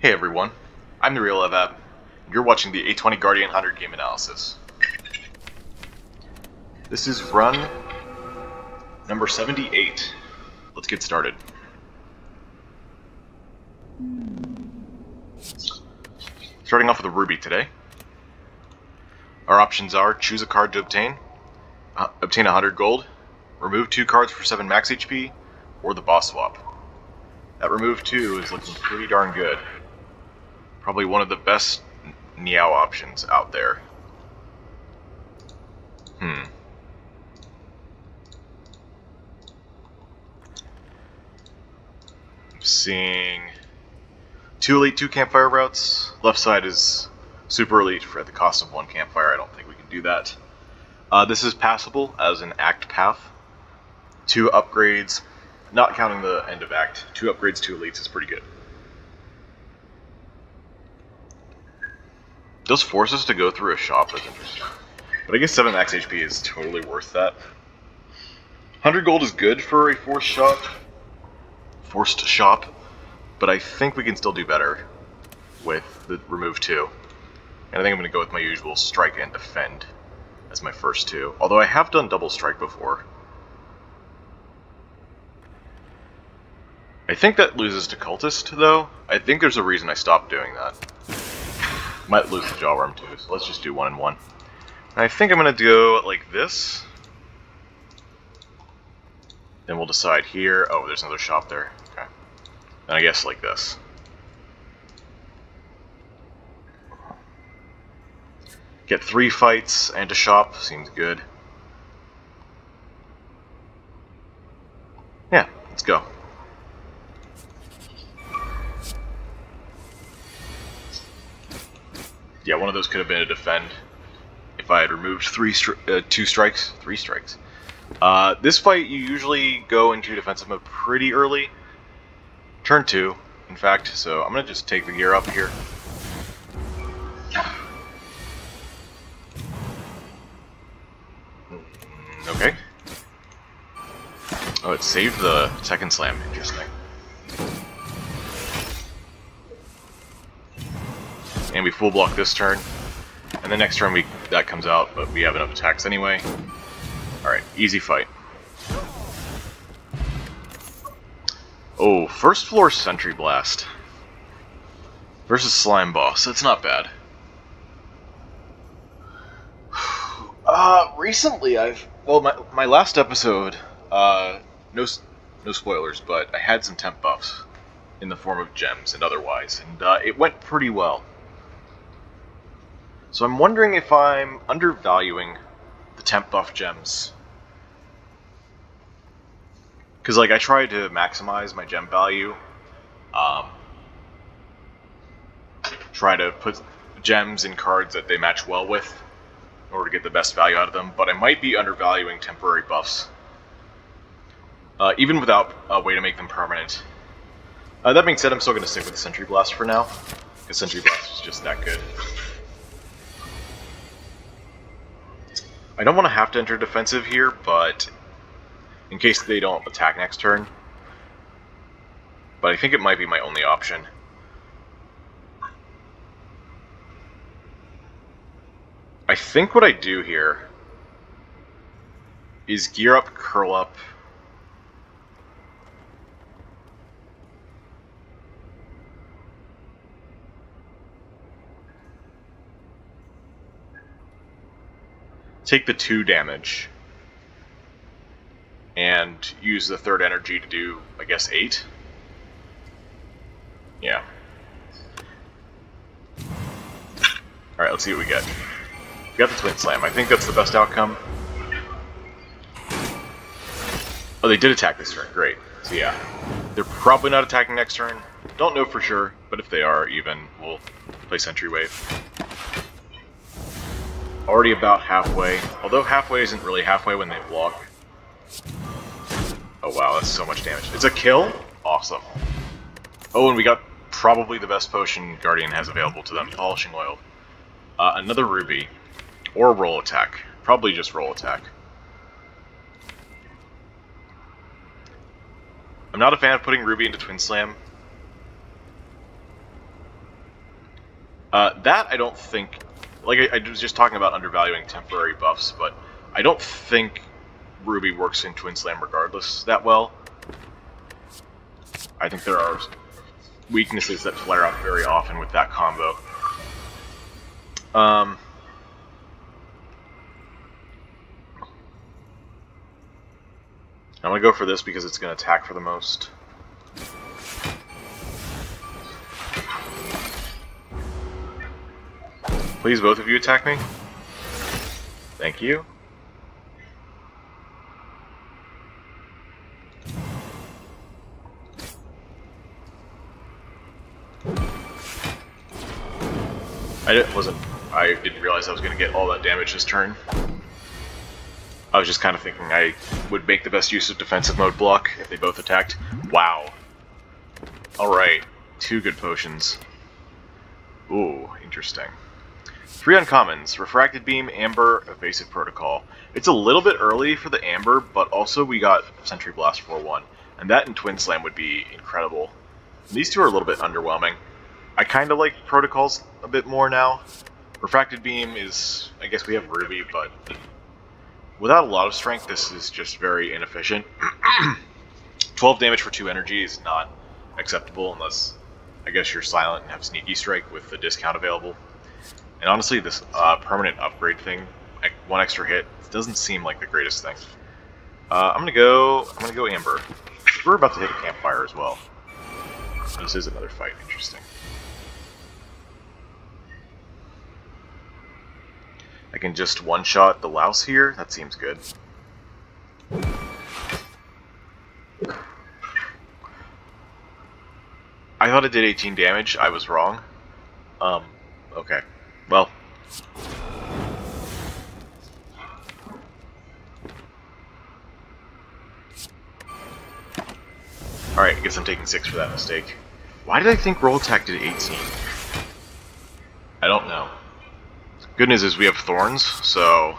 Hey everyone, I'm the Real Evab. You're watching the A20 Guardian Hunter game analysis. This is run number 78. Let's get started. Starting off with a ruby today. Our options are choose a card to obtain, uh, obtain 100 gold, remove two cards for 7 max HP, or the boss swap. That remove 2 is looking pretty darn good. Probably one of the best Neow options out there. Hmm. Seeing two elite, two campfire routes. Left side is super elite for the cost of one campfire. I don't think we can do that. Uh, this is passable as an act path. Two upgrades, not counting the end of act, two upgrades to elites is pretty good. Does force us to go through a shop, that's interesting. But I guess 7 max HP is totally worth that. 100 gold is good for a forced shop. Forced shop. But I think we can still do better with the remove 2. And I think I'm going to go with my usual strike and defend as my first two. Although I have done double strike before. I think that loses to cultist, though. I think there's a reason I stopped doing that. Might lose the jawworm too, so let's just do one and one. And I think I'm gonna go like this. Then we'll decide here. Oh, there's another shop there. Okay. And I guess like this. Get three fights and a shop. Seems good. Yeah, let's go. Yeah, one of those could have been a defend if I had removed three stri uh, two strikes, three strikes. Uh, this fight, you usually go into defensive mode pretty early. Turn two, in fact, so I'm going to just take the gear up here. Mm, okay. Oh, it saved the second slam. Interesting. And we full block this turn. And the next turn we that comes out, but we have enough attacks anyway. Alright, easy fight. Oh, first floor Sentry Blast. Versus Slime Boss. That's not bad. Uh, recently I've... Well, my, my last episode, uh, no, no spoilers, but I had some temp buffs in the form of gems and otherwise, and uh, it went pretty well. So I'm wondering if I'm undervaluing the temp buff gems. Because, like, I try to maximize my gem value. Um, try to put gems in cards that they match well with in order to get the best value out of them, but I might be undervaluing temporary buffs. Uh, even without a way to make them permanent. Uh, that being said, I'm still going to stick with the Sentry Blast for now, because Sentry Blast is just that good. I don't want to have to enter defensive here, but in case they don't attack next turn. But I think it might be my only option. I think what I do here is gear up, curl up, take the two damage and use the third energy to do, I guess, eight. Yeah. Alright, let's see what we get. We got the Twin Slam. I think that's the best outcome. Oh, they did attack this turn. Great. So yeah. They're probably not attacking next turn. Don't know for sure, but if they are, even, we'll play Sentry Wave already about halfway. Although halfway isn't really halfway when they block. Oh wow, that's so much damage. It's a kill? Awesome. Oh, and we got probably the best potion Guardian has available to them, Polishing Oil. Uh, another Ruby. Or Roll Attack. Probably just Roll Attack. I'm not a fan of putting Ruby into Twin Slam. Uh, that I don't think. Like I, I was just talking about undervaluing temporary buffs, but I don't think Ruby works in Twin Slam regardless that well. I think there are weaknesses that flare up very often with that combo. Um, I'm gonna go for this because it's gonna attack for the most. Please, both of you attack me. Thank you. I wasn't. I didn't realize I was going to get all that damage this turn. I was just kind of thinking I would make the best use of defensive mode block if they both attacked. Wow. Alright, two good potions. Ooh, interesting. Three uncommons, Refracted Beam, Amber, Evasive Protocol. It's a little bit early for the Amber, but also we got Sentry Blast 4-1, and that and Twin Slam would be incredible. These two are a little bit underwhelming. I kind of like Protocols a bit more now. Refracted Beam is, I guess we have Ruby, but without a lot of strength, this is just very inefficient. 12 damage for 2 energy is not acceptable unless, I guess, you're silent and have Sneaky Strike with the discount available. And honestly, this uh, permanent upgrade thing, one extra hit, doesn't seem like the greatest thing. Uh, I'm gonna go. I'm gonna go Amber. We're about to hit a campfire as well. This is another fight. Interesting. I can just one-shot the louse here. That seems good. I thought it did 18 damage. I was wrong. Um, okay. Well. Alright, I guess I'm taking 6 for that mistake. Why did I think roll attack did 18? I don't know. Good news is we have thorns, so...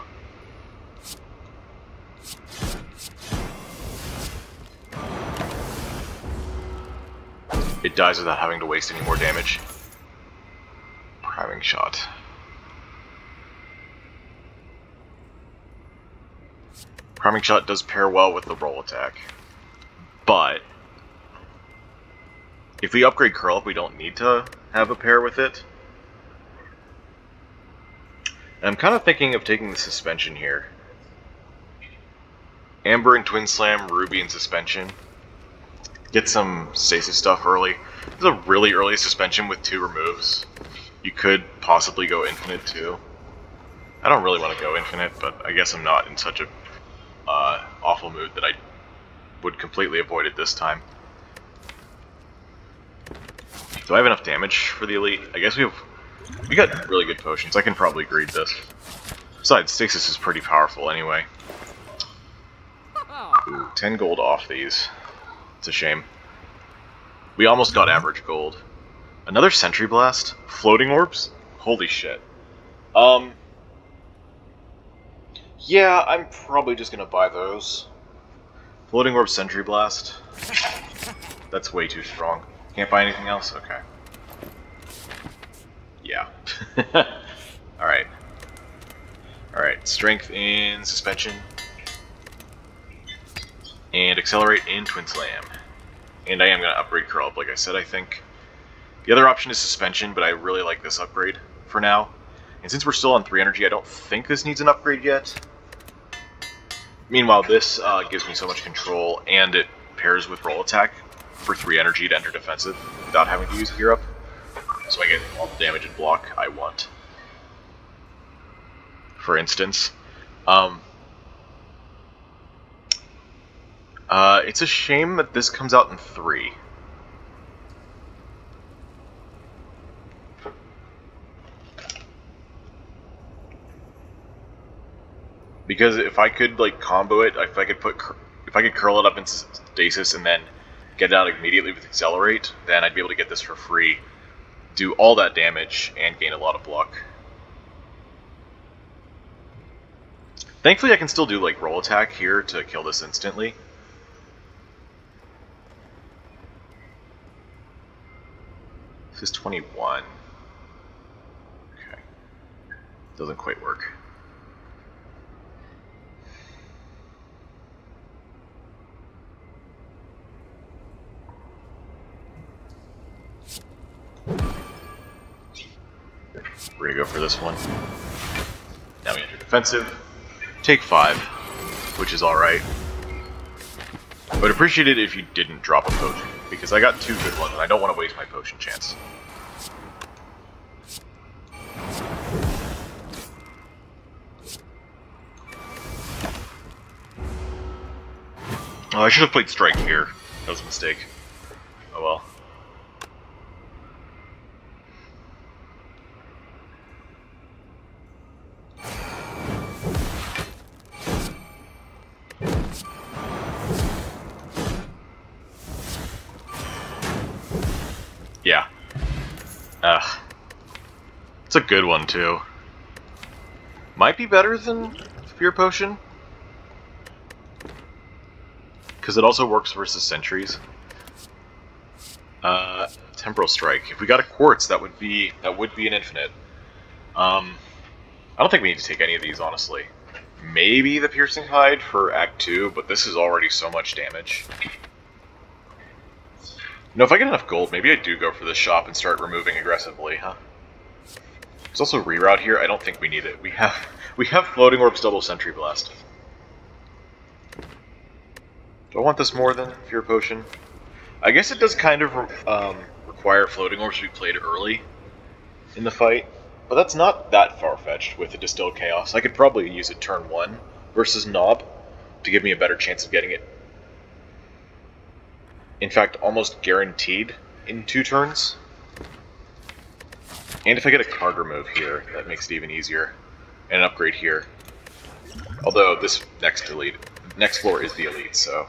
It dies without having to waste any more damage. Priming shot. Priming shot does pair well with the roll attack. But if we upgrade curl up, we don't need to have a pair with it. I'm kind of thinking of taking the suspension here. Amber and Twin Slam, Ruby and suspension. Get some stasis stuff early. Is a really early suspension with two removes. You could possibly go infinite too. I don't really want to go infinite, but I guess I'm not in such a uh, awful mood that I would completely avoid it this time. Do I have enough damage for the elite? I guess we have we got really good potions. I can probably greed this. Besides, Stasis is pretty powerful anyway. Ooh, 10 gold off these. It's a shame. We almost got average gold. Another Sentry Blast? Floating orbs? Holy shit. Um... Yeah, I'm probably just gonna buy those. Floating Orb Sentry Blast. That's way too strong. Can't buy anything else? Okay. Yeah. Alright. Alright, strength in suspension. And accelerate in Twin Slam. And I am going to upgrade curl up, like I said, I think. The other option is suspension, but I really like this upgrade for now. And since we're still on 3 energy, I don't think this needs an upgrade yet. Meanwhile, this uh, gives me so much control, and it pairs with roll attack for 3 energy to enter defensive without having to use gear up so I get all the damage and block I want. For instance, um, uh, it's a shame that this comes out in three. Because if I could like combo it, if I could put, if I could curl it up into stasis and then get it out immediately with accelerate, then I'd be able to get this for free do all that damage and gain a lot of block. Thankfully I can still do like roll attack here to kill this instantly. This is 21. Okay. Doesn't quite work. For this one. Now we enter defensive. Take five, which is alright. I would appreciate it if you didn't drop a potion, because I got two good ones and I don't want to waste my potion chance. Oh, I should have played Strike here. That was a mistake. Good one, too. Might be better than Fear Potion. Because it also works versus sentries. Uh, Temporal Strike. If we got a Quartz, that would be that would be an infinite. Um, I don't think we need to take any of these, honestly. Maybe the Piercing Hide for Act 2, but this is already so much damage. No, if I get enough gold, maybe I do go for this shop and start removing aggressively, huh? There's also reroute here. I don't think we need it. We have we have floating orbs double sentry blast. Do I want this more than Fear Potion? I guess it does kind of um, require floating orbs to be played early in the fight, but that's not that far-fetched with the Distilled Chaos. I could probably use it turn 1 versus Nob to give me a better chance of getting it in fact, almost guaranteed in two turns. And if I get a card remove here, that makes it even easier. And an upgrade here. Although this next elite, next floor is the elite, so.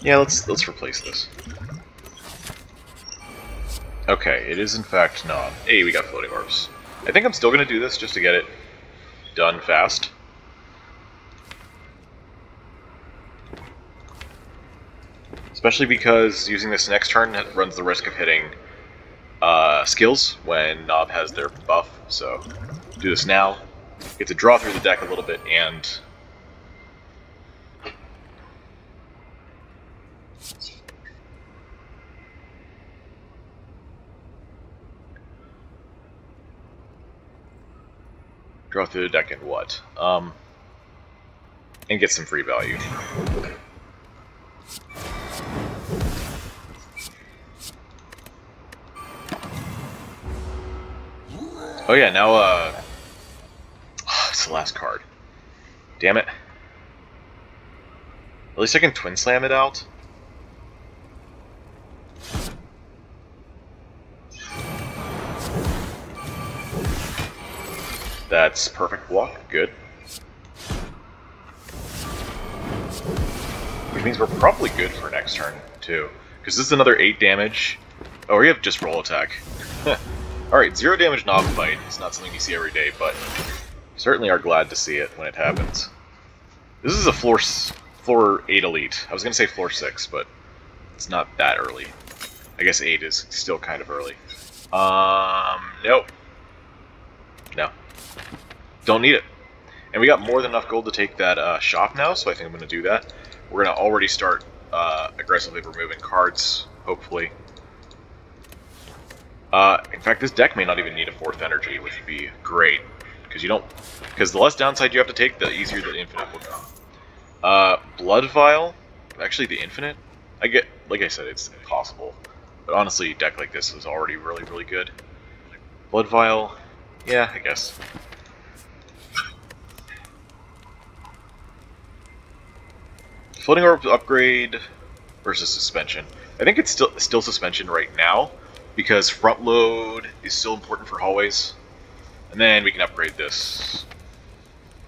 Yeah, let's let's replace this. Okay, it is in fact not. Hey, we got floating orbs. I think I'm still gonna do this just to get it done fast. Especially because using this next turn runs the risk of hitting uh, skills when Nob has their buff. So do this now. Get to draw through the deck a little bit and draw through the deck and what? Um, and get some free value. Oh yeah, now, uh... Oh, it's the last card. Damn it. At least I can Twin Slam it out. That's perfect block, good. Which means we're probably good for next turn, too. Because this is another 8 damage. Oh, we have just roll attack. Alright, zero damage Nob fight is not something you see every day, but certainly are glad to see it when it happens. This is a floor floor 8 elite. I was going to say floor 6, but it's not that early. I guess 8 is still kind of early. Um, nope. No. Don't need it. And we got more than enough gold to take that uh, shop now, so I think I'm going to do that. We're going to already start uh, aggressively removing cards, hopefully. Uh, in fact, this deck may not even need a fourth energy, which would be great. Because you don't... Because the less downside you have to take, the easier the infinite will go. Uh, Blood Vial? Actually, the infinite? I get... Like I said, it's impossible. But honestly, a deck like this is already really, really good. Blood Vial? Yeah, I guess. Floating Orb upgrade versus Suspension. I think it's still still Suspension right now, because front load is still important for hallways. And then we can upgrade this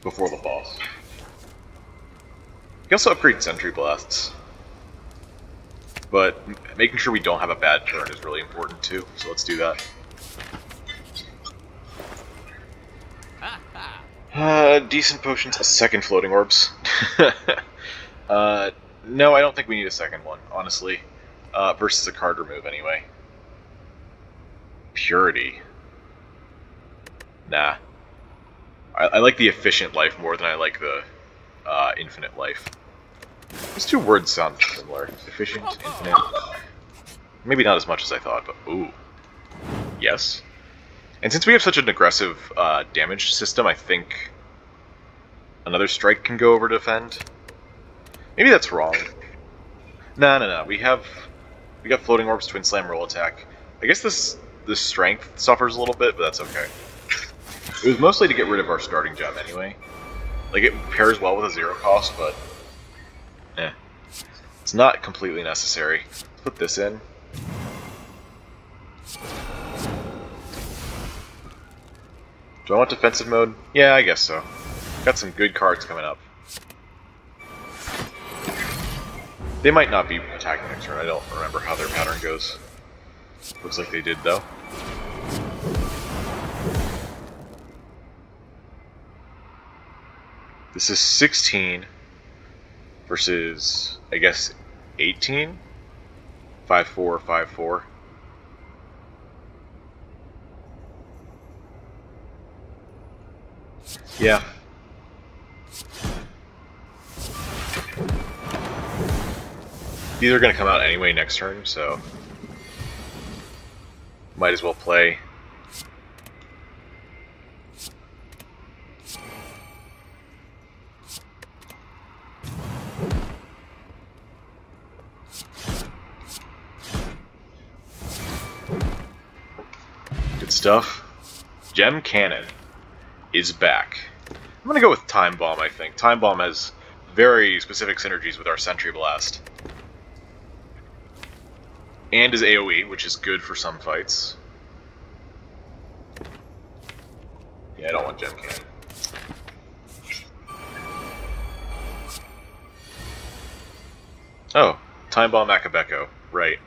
before the boss. We can also upgrade Sentry Blasts. But making sure we don't have a bad turn is really important too, so let's do that. Uh, decent potions, a second floating orbs. uh, no, I don't think we need a second one, honestly. Uh, versus a card remove anyway. Purity. Nah. I, I like the efficient life more than I like the uh, infinite life. These two words sound similar. Efficient, infinite. Maybe not as much as I thought, but ooh. Yes. And since we have such an aggressive uh, damage system, I think another strike can go over defend. Maybe that's wrong. No, no, no. We have we got floating orbs, twin slam, roll attack. I guess this this strength suffers a little bit, but that's okay. It was mostly to get rid of our starting gem anyway. Like it pairs well with a zero cost, but eh, it's not completely necessary. Let's put this in. Do I want defensive mode? Yeah, I guess so. Got some good cards coming up. They might not be attacking next turn. I don't remember how their pattern goes. Looks like they did, though. This is 16 versus, I guess, 18? 5-4, 5-4. Yeah. These are going to come out anyway next turn, so might as well play. Good stuff. Gem Cannon is back. I'm gonna go with Time Bomb, I think. Time Bomb has very specific synergies with our Sentry Blast. And is AoE, which is good for some fights. Yeah, I don't want Gem Cannon. Oh, Time Bomb Akabeko, right.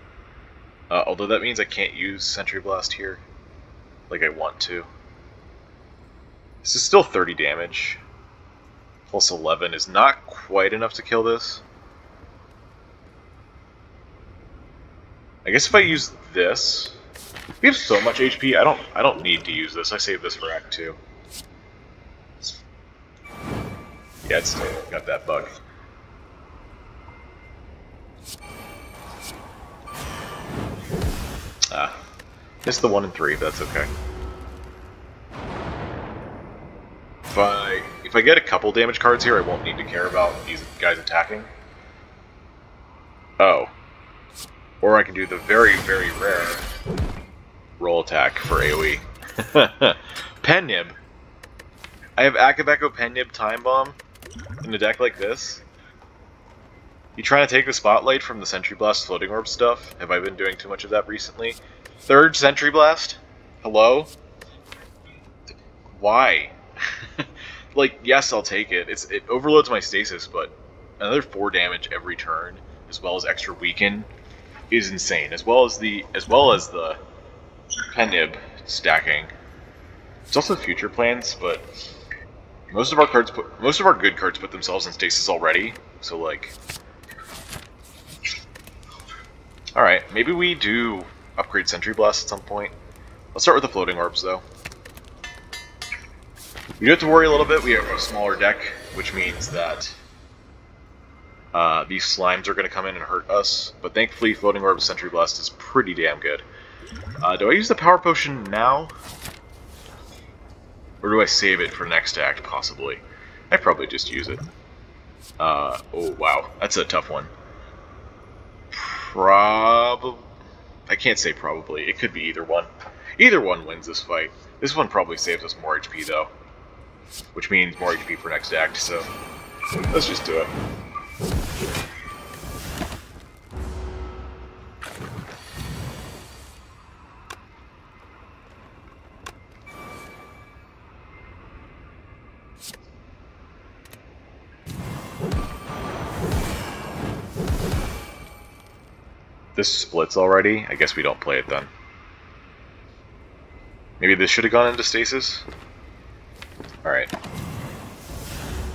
Uh, although that means I can't use Sentry Blast here, like I want to. This is still 30 damage. Plus 11 is not quite enough to kill this. I guess if I use this, we have so much HP. I don't. I don't need to use this. I save this for Act Two. Yeah, it's got that bug. Ah, missed the one and three, but that's okay. If I if I get a couple damage cards here, I won't need to care about these guys attacking. Oh. Or I can do the very, very rare roll attack for AoE. Pen Nib. I have Akabeko Pen Nib Time Bomb in a deck like this. You trying to take the spotlight from the Sentry Blast Floating Orb stuff? Have I been doing too much of that recently? Third Sentry Blast? Hello? Why? like, yes, I'll take it. It's It overloads my stasis, but another 4 damage every turn, as well as extra weaken, is insane. As well as the as well as the pen nib stacking. It's also future plans, but most of our cards put most of our good cards put themselves in stasis already. So like, all right, maybe we do upgrade Sentry Blast at some point. Let's start with the floating orbs though. We do have to worry a little bit. We have a smaller deck, which means that uh, these slimes are going to come in and hurt us, but thankfully Floating Orb of Sentry Blast is pretty damn good. Uh, do I use the Power Potion now? Or do I save it for next act, possibly? I probably just use it. Uh, oh, wow. That's a tough one. Probably... I can't say probably. It could be either one. Either one wins this fight. This one probably saves us more HP, though. Which means more HP for next act, so... Let's just do it. This splits already? I guess we don't play it then. Maybe this should have gone into stasis? Alright.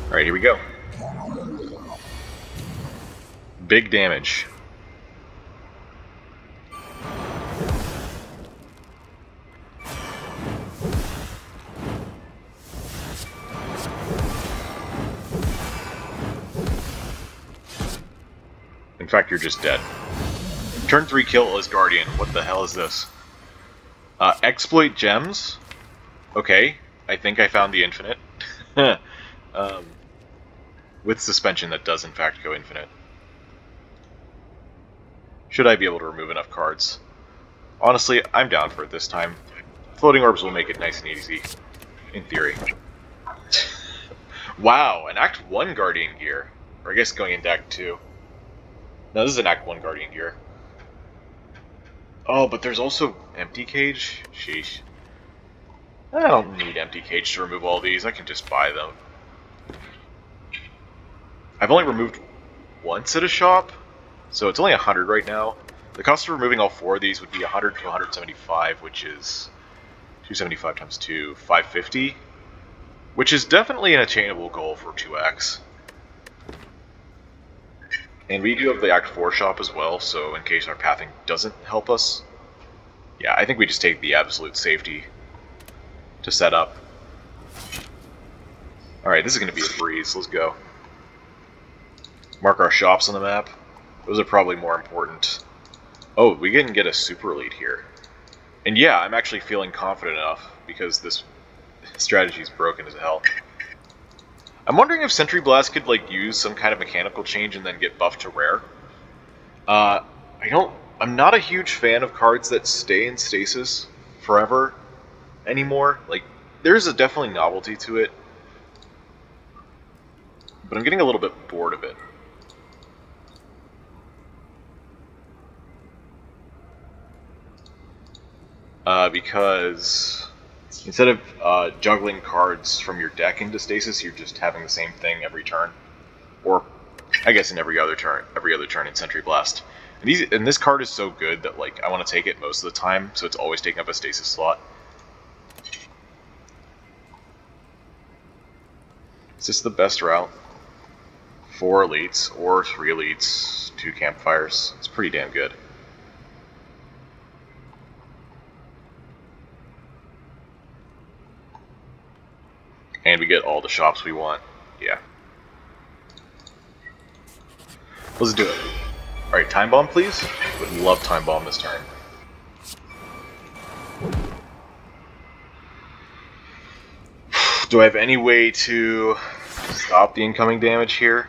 Alright, here we go big damage. In fact, you're just dead. Turn 3 kill as Guardian. What the hell is this? Uh, exploit gems? Okay, I think I found the infinite. um, with suspension that does in fact go infinite. Should I be able to remove enough cards? Honestly, I'm down for it this time. Floating orbs will make it nice and easy. In theory. wow, an Act 1 Guardian gear. Or I guess going into Act 2. No, this is an Act 1 Guardian gear. Oh, but there's also Empty Cage? Sheesh. I don't need Empty Cage to remove all these, I can just buy them. I've only removed once at a shop, so it's only 100 right now. The cost of removing all four of these would be 100 to 175, which is 275 times 2, 550. Which is definitely an attainable goal for 2x. And we do have the Act 4 shop as well, so in case our pathing doesn't help us, yeah, I think we just take the absolute safety to set up. Alright, this is going to be a breeze. Let's go. Mark our shops on the map. Those are probably more important. Oh, we can get a super elite here. And yeah, I'm actually feeling confident enough because this strategy is broken as hell. I'm wondering if Sentry Blast could like use some kind of mechanical change and then get buffed to rare. Uh, I don't. I'm not a huge fan of cards that stay in stasis forever anymore. Like, there's a definitely novelty to it, but I'm getting a little bit bored of it. Uh, because instead of uh, juggling cards from your deck into stasis, you're just having the same thing every turn, or I guess in every other turn, every other turn in Sentry Blast. And these and this card is so good that like I want to take it most of the time, so it's always taking up a stasis slot. Is this the best route? Four elites or three elites, two campfires. It's pretty damn good. And we get all the shops we want. Yeah. Let's do it. Alright, time bomb please? Would love time bomb this turn. Do I have any way to stop the incoming damage here?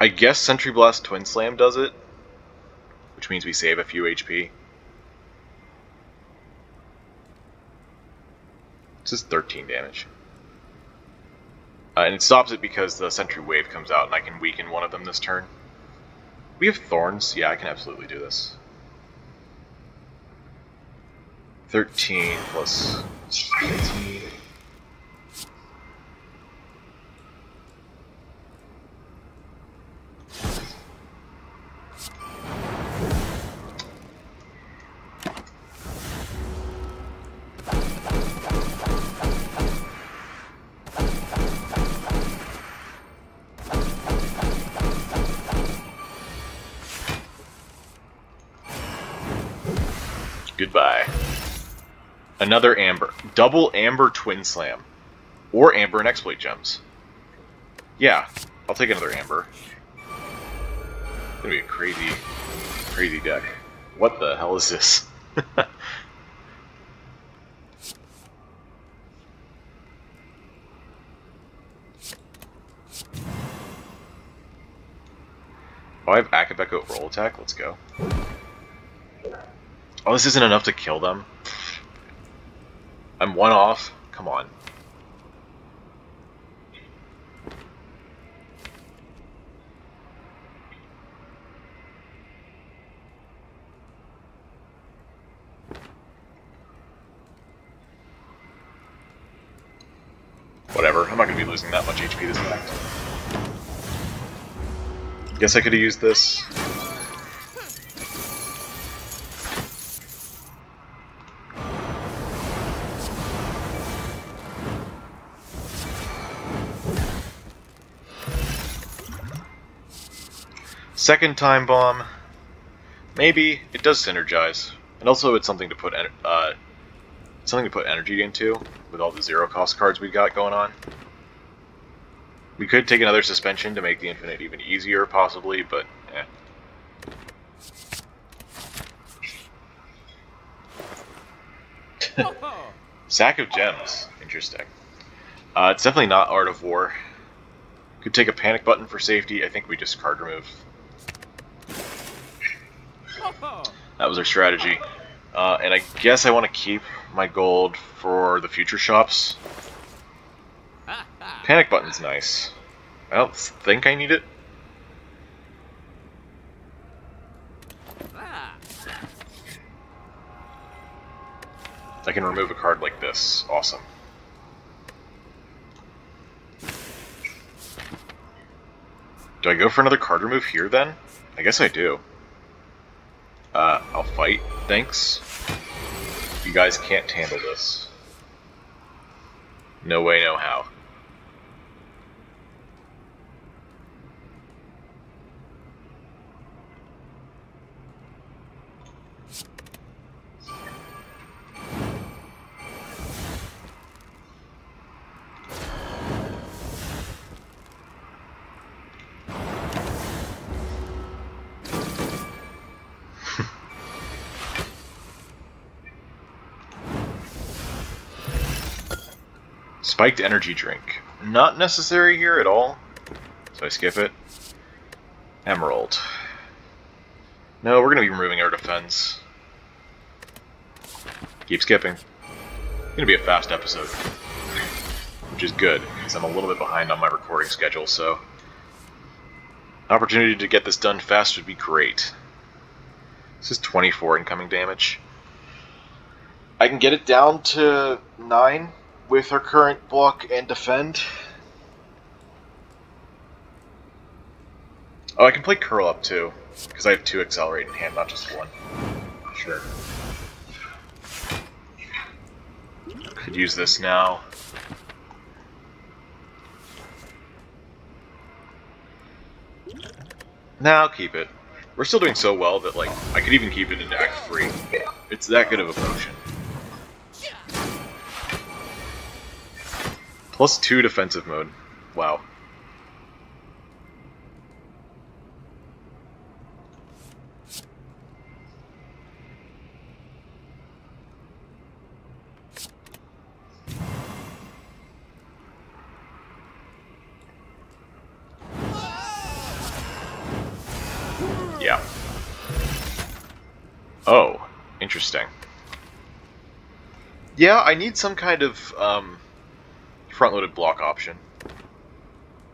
I guess Sentry Blast Twin Slam does it, which means we save a few HP. Is 13 damage. Uh, and it stops it because the Sentry Wave comes out and I can weaken one of them this turn. We have Thorns? Yeah, I can absolutely do this. 13 plus 18. Another Amber. Double Amber Twin Slam. Or Amber and Exploit Gems. Yeah, I'll take another Amber. It's gonna be a crazy, crazy deck. What the hell is this? Oh, I have Akabeko roll attack. Let's go. Oh, this isn't enough to kill them? I'm one off? Come on. Whatever, I'm not going to be losing that much HP this act. Guess I could have used this. Second time bomb, maybe it does synergize, and also it's something to put uh, something to put energy into with all the zero cost cards we've got going on. We could take another suspension to make the infinite even easier, possibly, but eh. Sack of gems. Interesting. Uh, it's definitely not Art of War. Could take a panic button for safety. I think we just card remove. That was our strategy. Uh, and I guess I want to keep my gold for the future shops. Panic button's nice. I don't think I need it. I can remove a card like this. Awesome. Do I go for another card remove here then? I guess I do. Uh, I'll fight, thanks. You guys can't handle this. No way, no how. Spiked energy drink. Not necessary here at all. So I skip it. Emerald. No, we're going to be removing our defense. Keep skipping. It's going to be a fast episode. Which is good, because I'm a little bit behind on my recording schedule, so... Opportunity to get this done fast would be great. This is 24 incoming damage. I can get it down to 9 with our current block and defend. Oh, I can play curl up too, because I have two accelerate in hand, not just one. Sure. Could use this now. Now keep it. We're still doing so well that like I could even keep it in Act 3. It's that good of a potion. Plus two defensive mode. Wow. Yeah. Oh, interesting. Yeah, I need some kind of, um, front-loaded block option.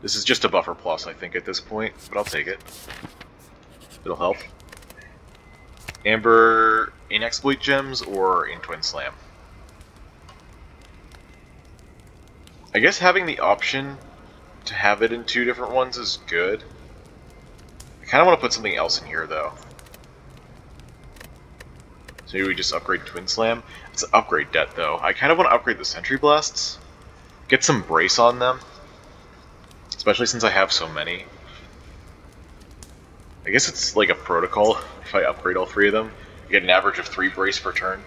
This is just a buffer plus, I think, at this point, but I'll take it. It'll help. Amber in Exploit Gems or in Twin Slam? I guess having the option to have it in two different ones is good. I kind of want to put something else in here, though. So maybe we just upgrade Twin Slam? It's an upgrade debt, though. I kind of want to upgrade the Sentry Blasts get some brace on them. Especially since I have so many. I guess it's like a protocol if I upgrade all three of them. You get an average of three brace per turn.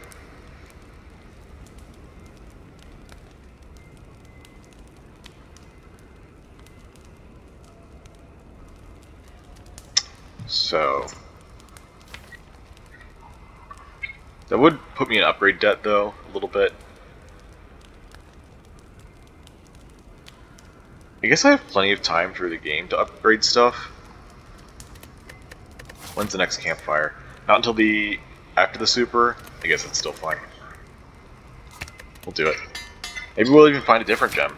So... That would put me in upgrade debt though, a little bit. I guess I have plenty of time through the game to upgrade stuff. When's the next campfire? Not until the... after the super? I guess it's still fine. We'll do it. Maybe we'll even find a different gem.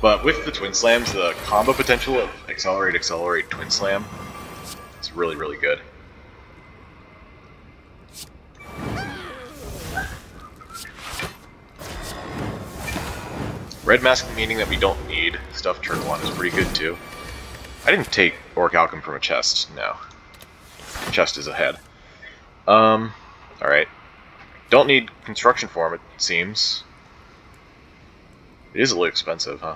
But with the Twin Slams, the combo potential of Accelerate, Accelerate, Twin Slam is really, really good. Red mask meaning that we don't need stuff turn 1 is pretty good too. I didn't take Orichalcum from a chest, no. Chest is ahead. Um, alright. Don't need construction form, it seems. It is a little expensive, huh?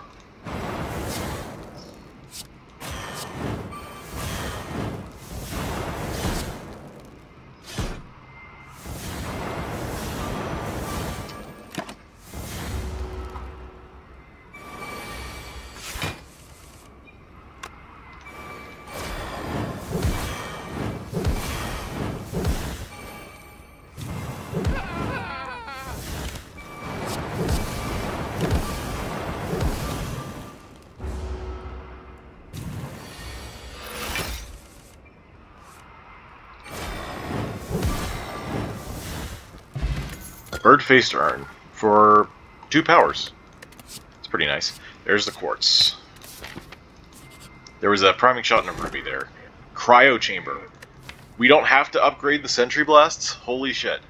Bird-faced urn for two powers. It's pretty nice. There's the quartz. There was a priming shot and a ruby there. Cryo chamber. We don't have to upgrade the sentry blasts? Holy shit.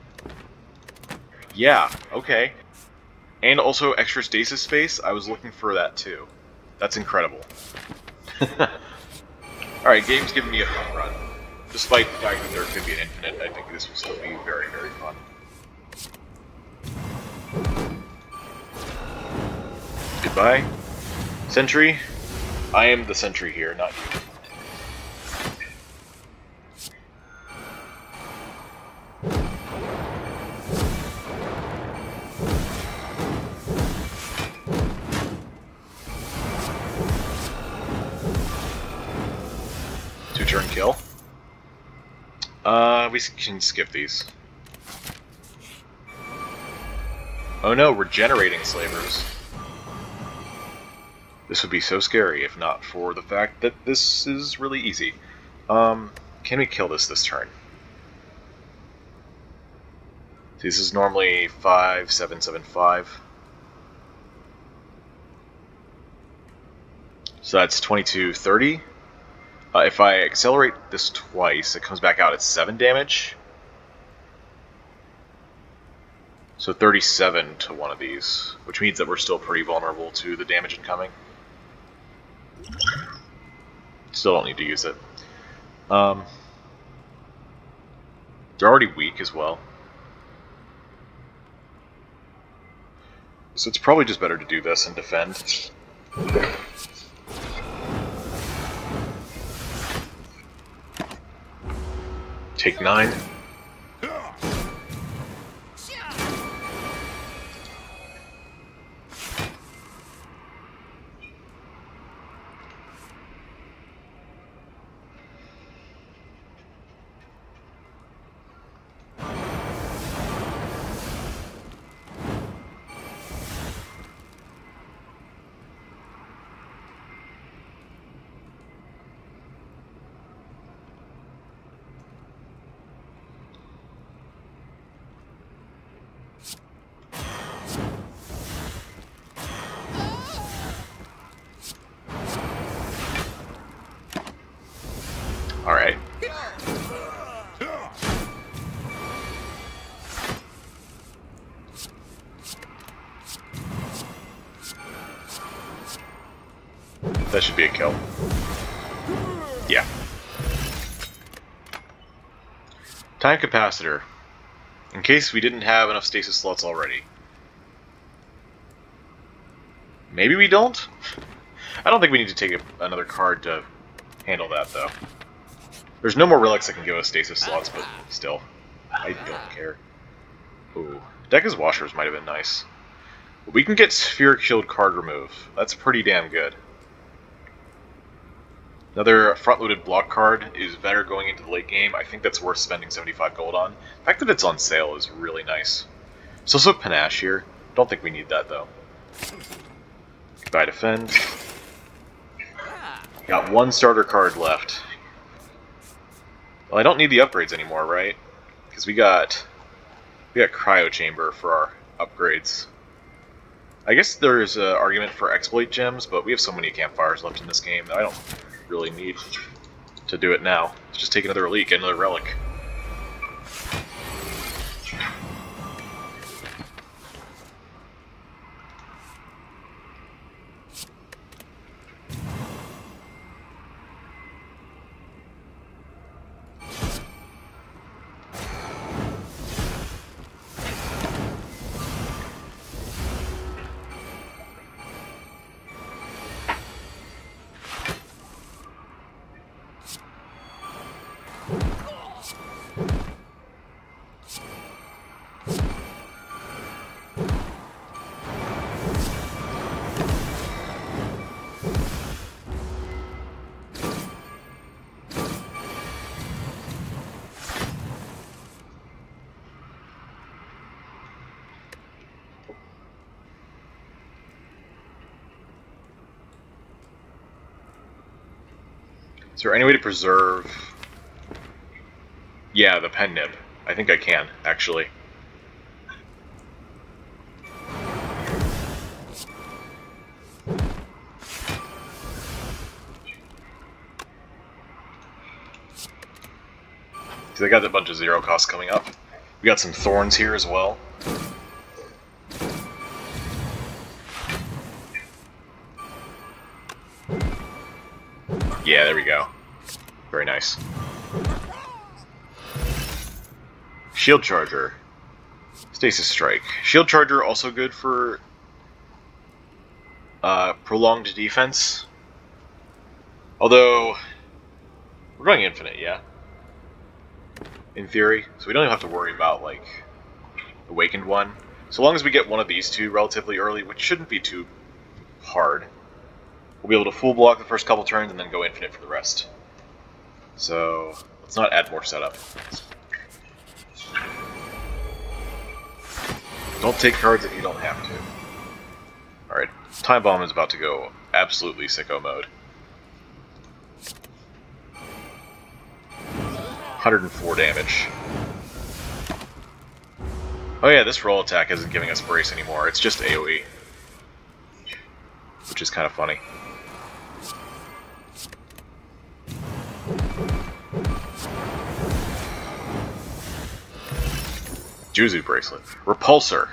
Yeah, okay. And also extra stasis space, I was looking for that too. That's incredible. Alright, game's giving me a fun run. Despite the fact that there could be an infinite, I think this will still be very, very fun. Goodbye. Sentry, I am the sentry here, not you. Two-turn kill. Uh, we can skip these. Oh no, we're generating slavers. This would be so scary if not for the fact that this is really easy. Um, can we kill this this turn? This is normally 5, 7, 7, 5. So that's 22, 30. Uh, if I accelerate this twice, it comes back out at 7 damage. So 37 to one of these, which means that we're still pretty vulnerable to the damage incoming. Still don't need to use it. Um, they're already weak as well. So it's probably just better to do this and defend. Take nine. That should be a kill. Yeah. Time capacitor. In case we didn't have enough stasis slots already. Maybe we don't? I don't think we need to take a, another card to handle that, though. There's no more relics that can give us stasis slots, but still. I don't care. Ooh. Dekka's Washers might have been nice. We can get Spheric Shield card remove. That's pretty damn good. Another front-loaded block card is better going into the late game. I think that's worth spending 75 gold on. The fact that it's on sale is really nice. So also Panache here. Don't think we need that, though. Goodbye, Defend. Got one starter card left. Well, I don't need the upgrades anymore, right? Because we got we got cryo chamber for our upgrades. I guess there's an argument for exploit gems, but we have so many campfires left in this game that I don't really need to do it now. Let's just take another leak, another relic. there any way to preserve... Yeah, the pen nib. I think I can, actually. Because I got a bunch of zero costs coming up. We got some thorns here as well. Nice. Shield Charger. Stasis Strike. Shield Charger also good for uh, prolonged defense. Although, we're going infinite, yeah? In theory. So we don't even have to worry about, like, Awakened one. So long as we get one of these two relatively early, which shouldn't be too hard, we'll be able to full block the first couple turns and then go infinite for the rest. So, let's not add more setup. Don't take cards if you don't have to. Alright, Time Bomb is about to go absolutely sicko mode. 104 damage. Oh yeah, this roll attack isn't giving us brace anymore, it's just AoE. Which is kind of funny. Juzu bracelet. Repulsor.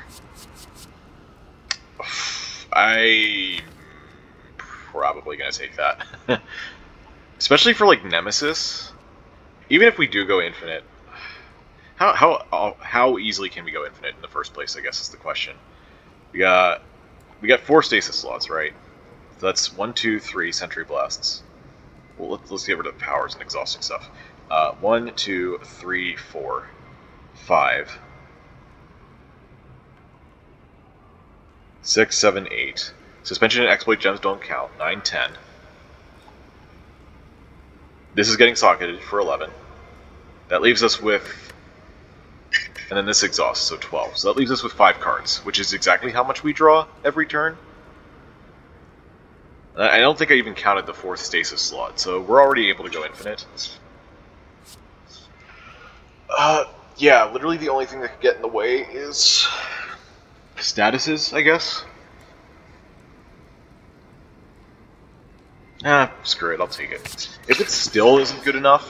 I probably gonna take that. Especially for like Nemesis. Even if we do go infinite, how how how easily can we go infinite in the first place? I guess is the question. We got we got four stasis slots, right? So that's one, two, three sentry blasts. Well, let's, let's get rid of the powers and exhausting stuff. Uh, one, two, three, four, five, six, seven, eight. Suspension and exploit gems don't count. Nine, ten. This is getting socketed for 11. That leaves us with... And then this exhausts, so 12. So that leaves us with 5 cards, which is exactly how much we draw every turn. I don't think I even counted the fourth stasis slot, so we're already able to go infinite. Uh, yeah, literally the only thing that could get in the way is... statuses, I guess? Ah, screw it, I'll take it. If it still isn't good enough,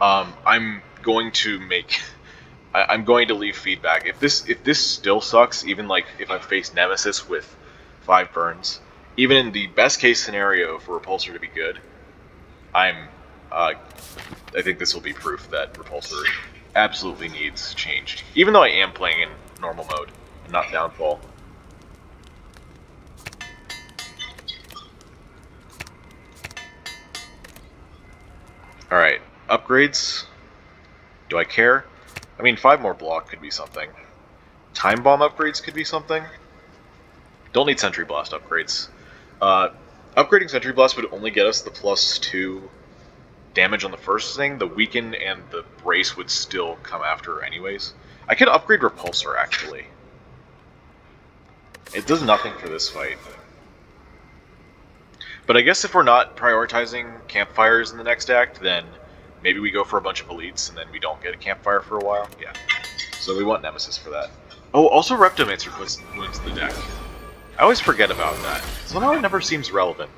um, I'm going to make... I, I'm going to leave feedback. If this if this still sucks, even like if I face Nemesis with five burns, even in the best case scenario for Repulsor to be good, I'm... Uh, I think this will be proof that Repulsor absolutely needs changed. Even though I am playing in normal mode, not Downfall. Alright, upgrades. Do I care? I mean, five more block could be something. Time bomb upgrades could be something. Don't need Sentry Blast upgrades. Uh, upgrading Sentry Blast would only get us the plus two damage on the first thing. The weaken and the brace would still come after anyways. I could upgrade Repulsor, actually. It does nothing for this fight. But I guess if we're not prioritizing campfires in the next act, then maybe we go for a bunch of elites and then we don't get a campfire for a while. Yeah. So we want Nemesis for that. Oh, also Reptomancer puts wins the deck. I always forget about that. Somehow it never seems relevant.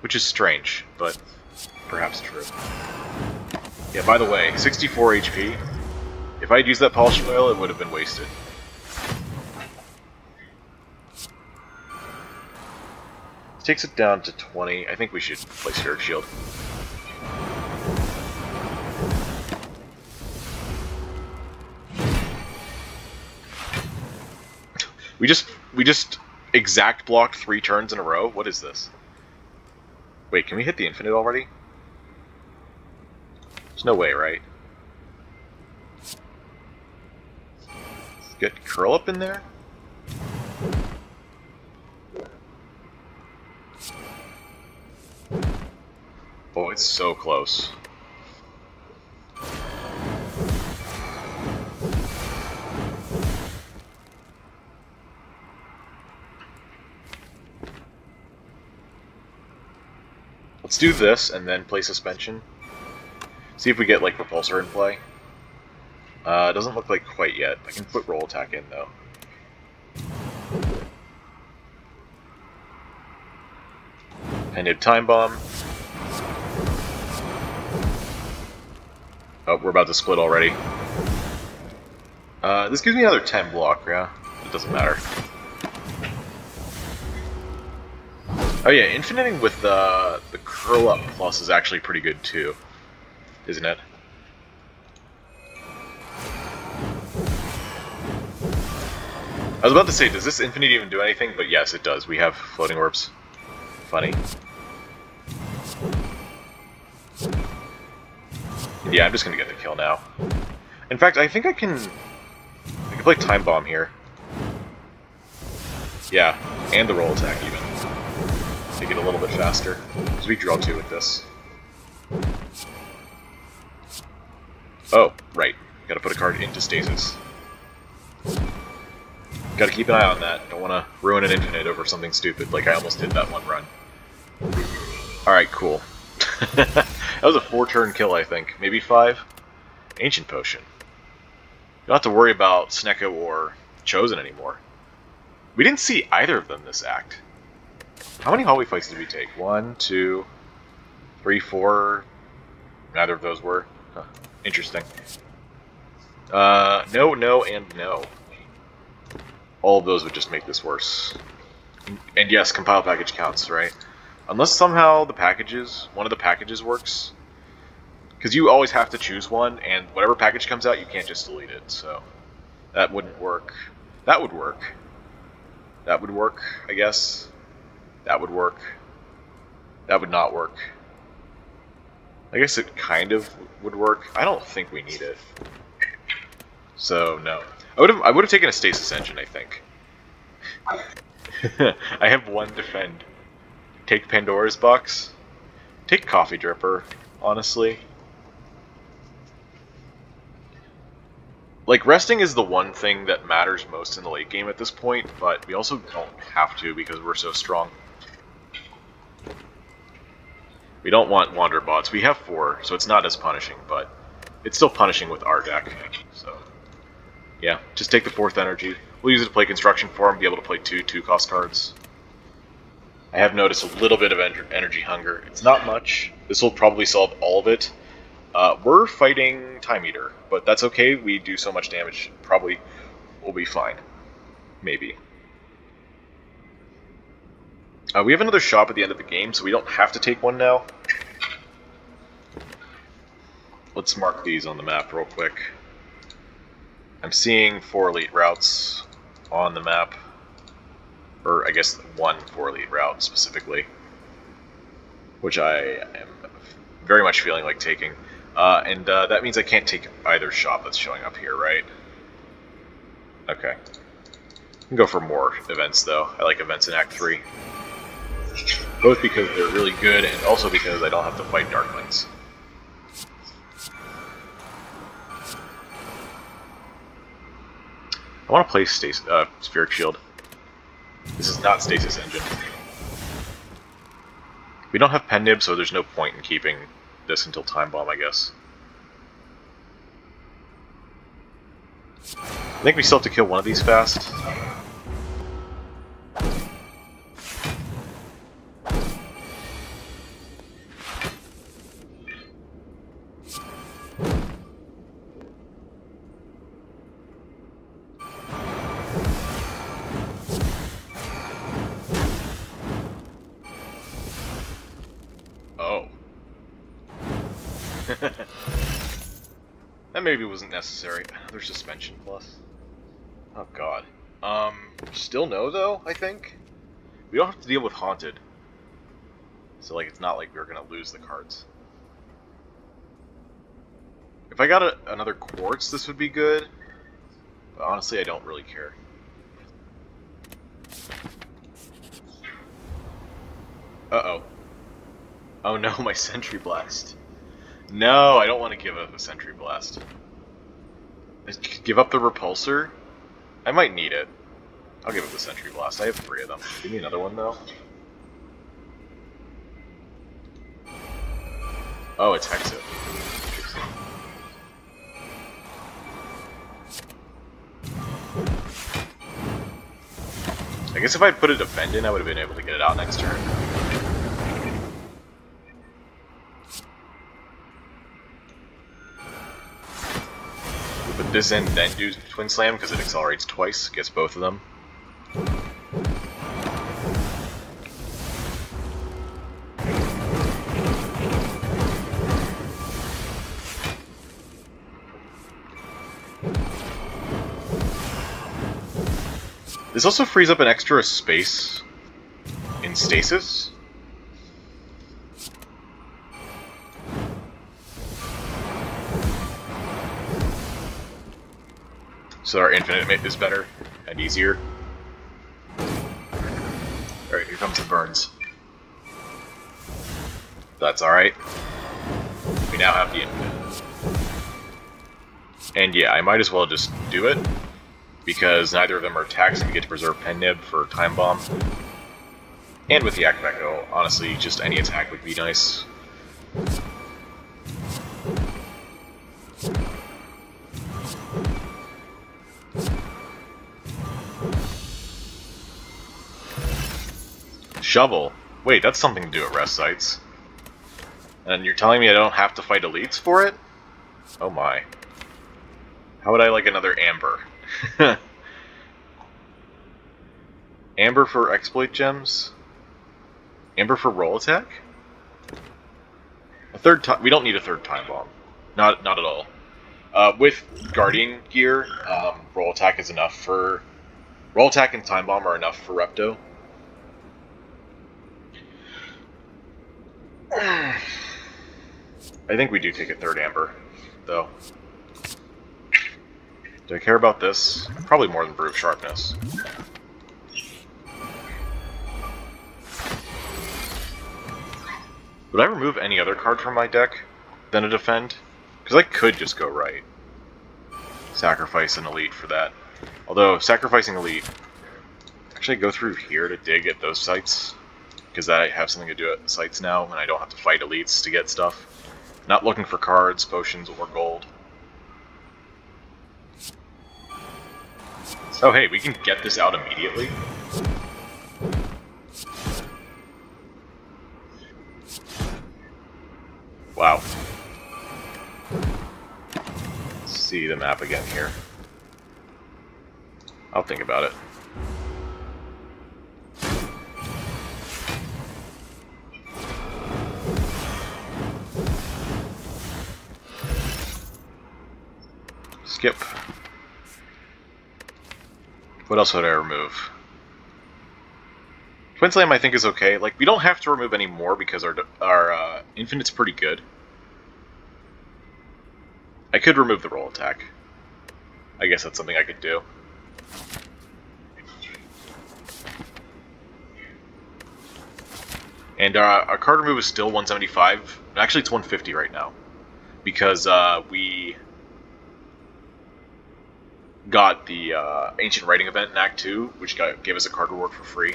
Which is strange, but perhaps true. Yeah, by the way, 64 HP. If I'd used that Polishing Oil, it would have been wasted. Takes it down to 20. I think we should place Spirit Shield. We just we just exact blocked three turns in a row. What is this? Wait, can we hit the infinite already? There's no way, right? Get curl up in there. Oh, it's so close. Let's do this and then play suspension. See if we get like repulsor in play. Uh, doesn't look like quite yet. I can put roll attack in though. I need time bomb. We're about to split already. Uh, this gives me another 10 block, yeah? It doesn't matter. Oh yeah, infiniting with uh, the curl up plus is actually pretty good too, isn't it? I was about to say, does this infinite even do anything? But yes, it does. We have floating orbs. Funny. Yeah, I'm just gonna get the kill now. In fact, I think I can... I can play Time Bomb here. Yeah, and the roll attack even. Make it a little bit faster. Because we draw two with this. Oh, right. Gotta put a card into stasis. Gotta keep an eye on that. Don't want to ruin an infinite over something stupid like I almost did that one run. Alright, cool. that was a four-turn kill, I think. Maybe five? Ancient Potion. You don't have to worry about Snecko or Chosen anymore. We didn't see either of them this act. How many hallway fights did we take? One, two, three, four. Neither of those were. Huh. Interesting. Uh, no, no, and no all of those would just make this worse. And yes, compile package counts, right? Unless somehow the packages, one of the packages works. Because you always have to choose one, and whatever package comes out, you can't just delete it, so... That wouldn't work. That would work. That would work, I guess. That would work. That would not work. I guess it kind of would work. I don't think we need it. So, no. I would have I would have taken a stasis engine, I think. I have one defend. Take Pandora's box. Take Coffee Dripper, honestly. Like, resting is the one thing that matters most in the late game at this point, but we also don't have to because we're so strong. We don't want Wander bots. We have four, so it's not as punishing, but it's still punishing with our deck, so... Yeah, just take the fourth energy. We'll use it to play construction form, be able to play two two-cost cards. I have noticed a little bit of energy hunger. It's not much. This will probably solve all of it. Uh, we're fighting Time Eater, but that's okay. We do so much damage. Probably we'll be fine. Maybe. Uh, we have another shop at the end of the game, so we don't have to take one now. Let's mark these on the map real quick. I'm seeing four elite routes on the map. Or I guess one four elite route specifically. Which I am very much feeling like taking. Uh, and uh, that means I can't take either shop that's showing up here, right? Okay. I can go for more events, though. I like events in Act 3. Both because they're really good, and also because I don't have to fight Darklings. I want to play Stasis, uh, Spheric Shield. This is not Stasis Engine. We don't have Pen Nib, so there's no point in keeping this until Time Bomb, I guess. I think we still have to kill one of these fast. Maybe wasn't necessary. Another suspension plus. Oh god. Um, still no though, I think? We don't have to deal with Haunted. So like, it's not like we're gonna lose the cards. If I got a, another Quartz, this would be good. But honestly, I don't really care. Uh-oh. Oh no, my Sentry Blast. No, I don't want to give up a Sentry Blast. Give up the Repulsor? I might need it. I'll give up the Sentry Blast. I have three of them. Give me another one, though. Oh, it's Hexit. I guess if I put a Defend in, I would have been able to get it out next turn. This in, then do Twin Slam, because it accelerates twice, gets both of them. This also frees up an extra space in stasis. So our infinite is better and easier. Alright, here comes the burns. That's alright. We now have the infinite. And yeah, I might as well just do it because neither of them are and we get to preserve Pen Nib for Time Bomb. And with the Akabeko, honestly, just any attack would be nice. Shovel. Wait, that's something to do at rest sites. And you're telling me I don't have to fight elites for it? Oh my. How would I like another Amber? Amber for exploit gems. Amber for roll attack. A third time. We don't need a third time bomb. Not not at all. Uh, with guardian gear, um, roll attack is enough for. Roll attack and time bomb are enough for Repto. I think we do take a third amber, though. Do I care about this? Probably more than Brute Sharpness. Would I remove any other card from my deck than a Defend? Because I could just go right. Sacrifice an Elite for that. Although, sacrificing Elite... Actually, go through here to dig at those sites. Because I have something to do at the sites now, and I don't have to fight Elites to get stuff. Not looking for cards, potions, or gold. Oh hey, we can get this out immediately. Wow. Let's see the map again here. I'll think about it. Skip. What else would I remove? Twin Slam I think is okay. Like, we don't have to remove any more because our, our uh, Infinite's pretty good. I could remove the roll attack. I guess that's something I could do. And uh, our card remove is still 175. Actually, it's 150 right now. Because uh, we got the uh, Ancient Writing event in Act 2, which got, gave us a card reward for free.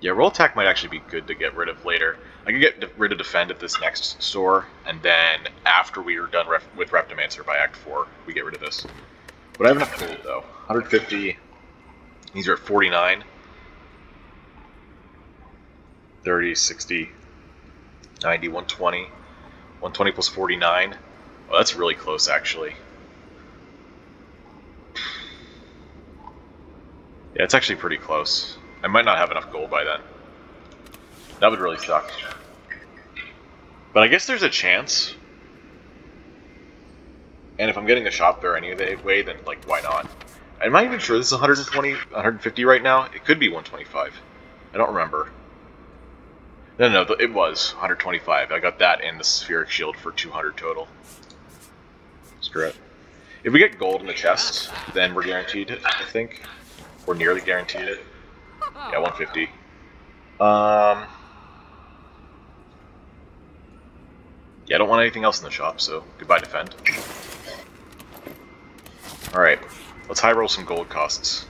Yeah, roll attack might actually be good to get rid of later. I can get rid of defend at this next store, and then after we are done ref with Reptomancer by Act 4, we get rid of this. But I have enough gold, though. 150. These are at 49. 30, 60, 90, 120. 120 plus 49. Oh, that's really close, actually. Yeah, it's actually pretty close. I might not have enough gold by then. That would really suck. But I guess there's a chance. And if I'm getting a shop there anyway, then, like, why not? I'm not even sure this is 120, 150 right now. It could be 125. I don't remember. No, no, it was 125. I got that and the spheric shield for 200 total. Screw it. If we get gold in the chest, then we're guaranteed it, I think. We're nearly guaranteed it. Yeah, 150. Um... Yeah, I don't want anything else in the shop, so goodbye defend. Alright, let's high roll some gold costs.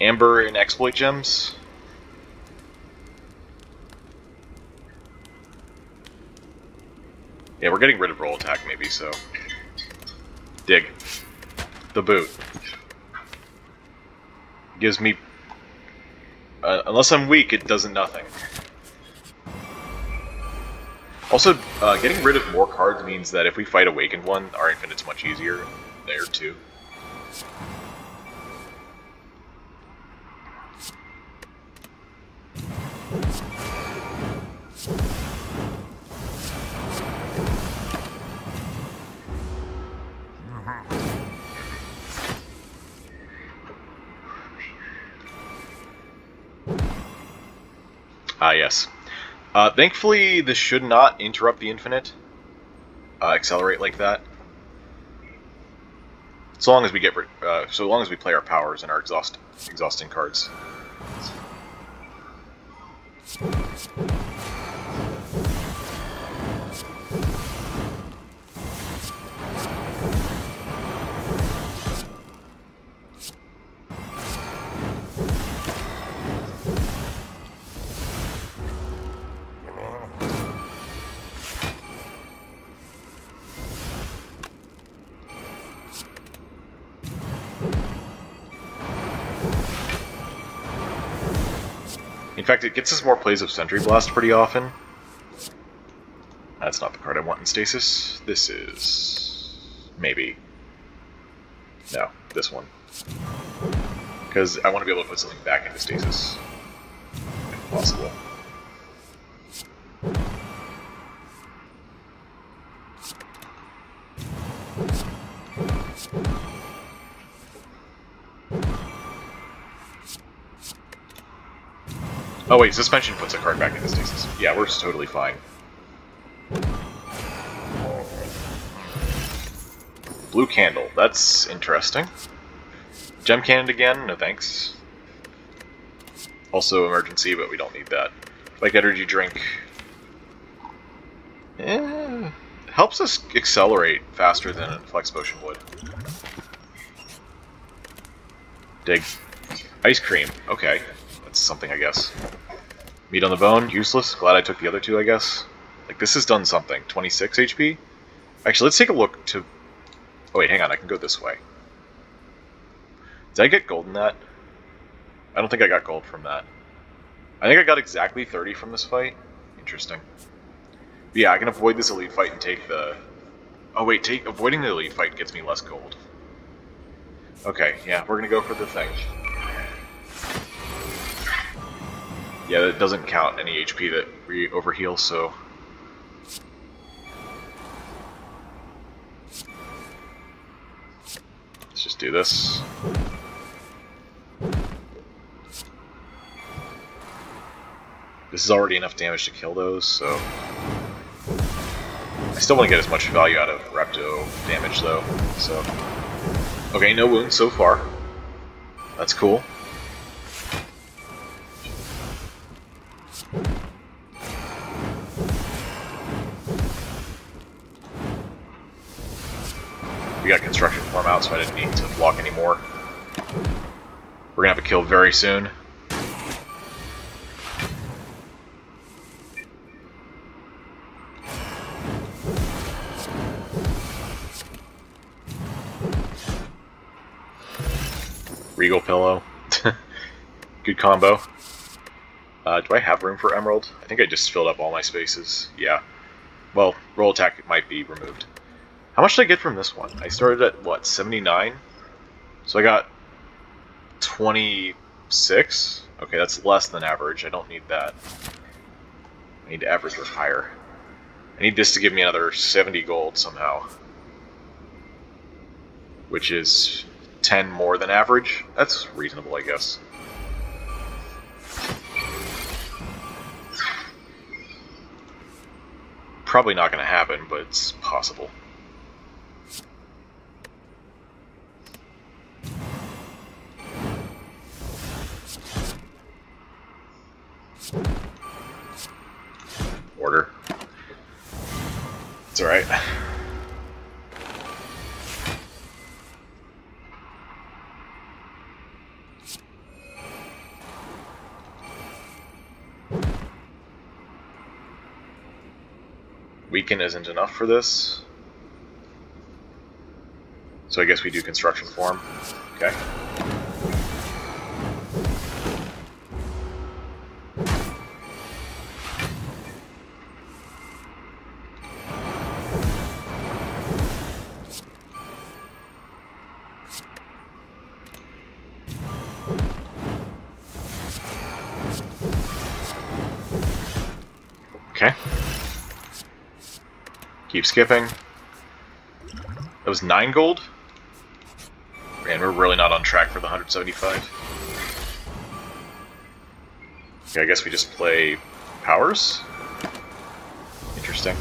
Amber and exploit gems. Yeah, we're getting rid of roll attack maybe, so... Dig. The boot. Gives me... Uh, unless I'm weak, it does nothing. Also, uh, getting rid of more cards means that if we fight Awakened one, our Infinite's much easier there too. Ah, yes. Uh, thankfully, this should not interrupt the infinite. Uh, accelerate like that. So long as we get, uh, so long as we play our powers and our exhaust, exhausting cards. Fact, it gets us more plays of Sentry Blast pretty often. That's not the card I want in Stasis. This is... maybe. No, this one. Because I want to be able to put something back into Stasis, if possible. Oh wait, suspension puts a card back into stasis. Yeah, we're totally fine. Blue candle, that's interesting. Gem cannon again, no thanks. Also emergency, but we don't need that. Like energy drink. Eh, helps us accelerate faster than flex potion would. Dig. Ice cream, okay. Something, I guess. Meat on the bone, useless. Glad I took the other two, I guess. Like, this has done something. 26 HP? Actually, let's take a look to... Oh, wait, hang on. I can go this way. Did I get gold in that? I don't think I got gold from that. I think I got exactly 30 from this fight. Interesting. But yeah, I can avoid this elite fight and take the... Oh, wait, take avoiding the elite fight gets me less gold. Okay, yeah, we're gonna go for the thing. Yeah, that doesn't count any HP that we overheal, so... Let's just do this. This is already enough damage to kill those, so... I still want to get as much value out of Repto damage, though, so... Okay, no wounds so far. That's cool. We got construction form out, so I didn't need to block anymore. We're gonna have a kill very soon. Regal Pillow. Good combo. Uh, do I have room for Emerald? I think I just filled up all my spaces. Yeah. Well, roll attack might be removed. How much did I get from this one? I started at, what, 79? So I got 26? Okay, that's less than average. I don't need that. I need average or higher. I need this to give me another 70 gold somehow. Which is 10 more than average. That's reasonable, I guess. Probably not going to happen, but it's possible. Order. It's alright. Weaken isn't enough for this. So I guess we do construction for him. Okay. Okay. Keep skipping. That was 9 gold? We're really not on track for the 175. Okay, I guess we just play powers? Interesting.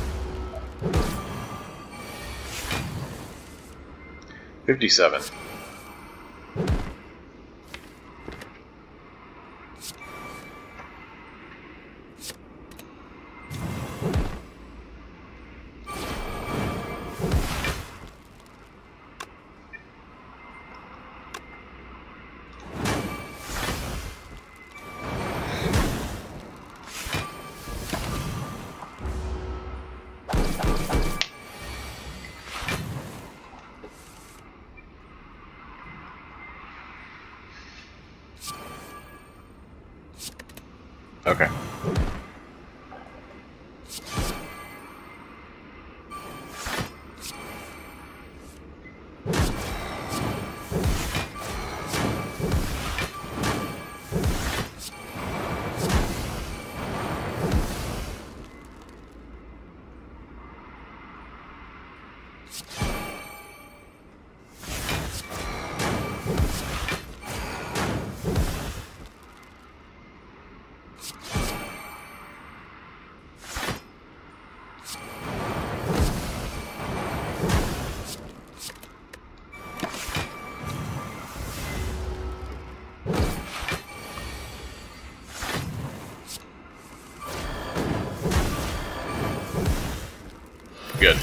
57. Good.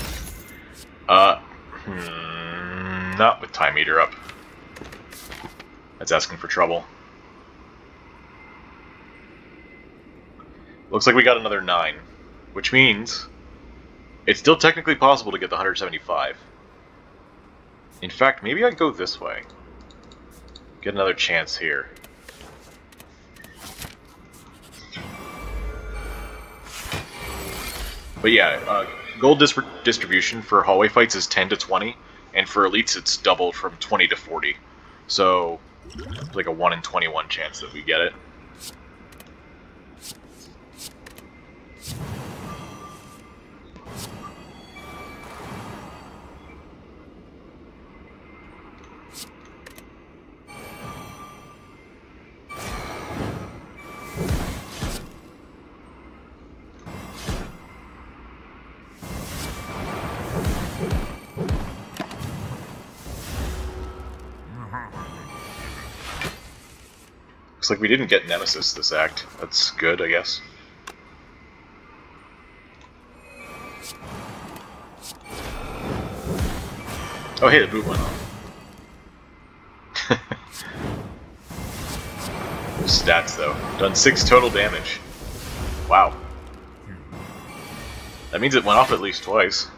Uh, hmm, not with time meter up. That's asking for trouble. Looks like we got another 9, which means it's still technically possible to get the 175. In fact, maybe I go this way. Get another chance here. But yeah, uh, gold dis distribution for hallway fights is 10 to 20, and for elites it's doubled from 20 to 40. So, like a 1 in 21 chance that we get it. Like we didn't get Nemesis this act. That's good, I guess. Oh hey, the boot went off. Stats though. Done 6 total damage. Wow. That means it went off at least twice.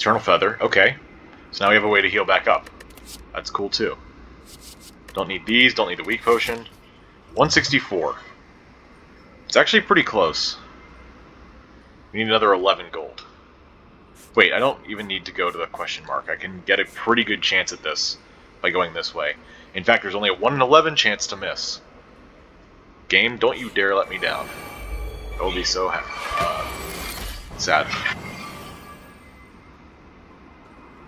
Eternal Feather, okay. So now we have a way to heal back up. That's cool too. Don't need these, don't need a weak potion. 164. It's actually pretty close. We need another 11 gold. Wait, I don't even need to go to the question mark. I can get a pretty good chance at this by going this way. In fact, there's only a 1 in 11 chance to miss. Game, don't you dare let me down. I will be so happy. Uh, sad.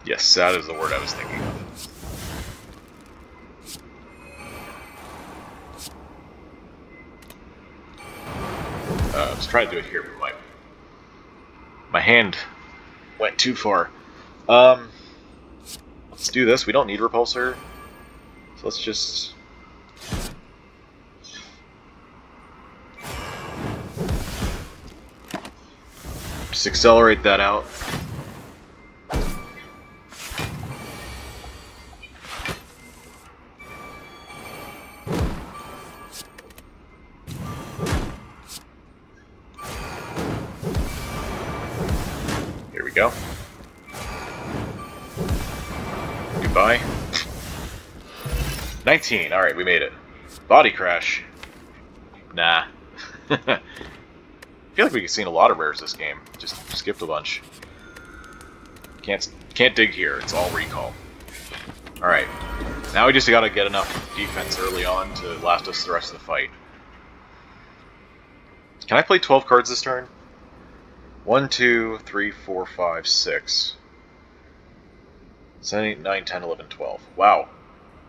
Yes, that is the word I was thinking of. Uh, I was trying to do it here, but my my hand went too far. Um, let's do this. We don't need repulsor. So let's just... Just accelerate that out. 19. Alright, we made it. Body crash. Nah. I feel like we've seen a lot of rares this game. Just skipped a bunch. Can't can't dig here. It's all recall. Alright. Now we just gotta get enough defense early on to last us the rest of the fight. Can I play 12 cards this turn? 1, 2, 3, 4, 5, 6. 7, 8, 9, 10, 11, 12. Wow.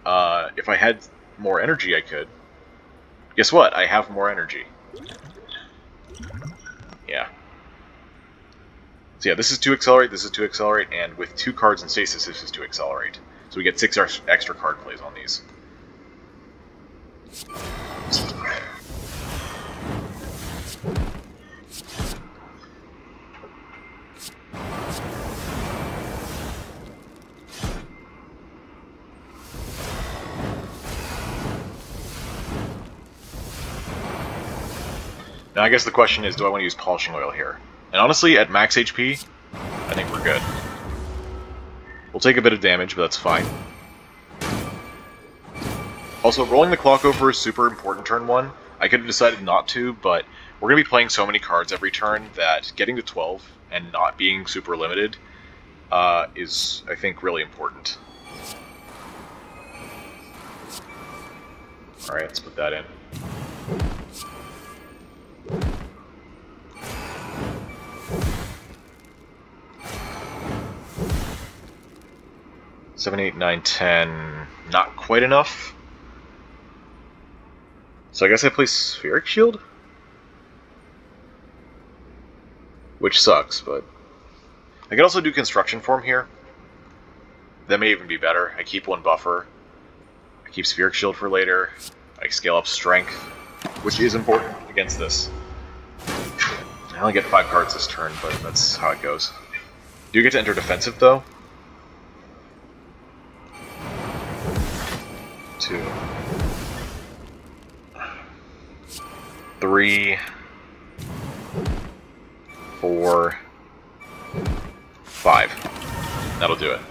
Uh, if I had more energy, I could. Guess what? I have more energy. Yeah. So yeah, this is to accelerate, this is to accelerate, and with two cards in stasis, this is to accelerate. So we get six extra card plays on these. Now I guess the question is, do I want to use polishing oil here? And honestly, at max HP, I think we're good. We'll take a bit of damage, but that's fine. Also, rolling the clock over is super important turn 1. I could have decided not to, but we're going to be playing so many cards every turn that getting to 12 and not being super limited uh, is, I think, really important. Alright, let's put that in. Seven, eight, nine, ten. Not quite enough. So I guess I play Spheric Shield? Which sucks, but... I could also do Construction Form here. That may even be better. I keep one buffer. I keep Spheric Shield for later. I scale up Strength, which is important against this. I only get five cards this turn, but that's how it goes. Do you get to enter defensive, though? Two. Three. Four. Five. That'll do it.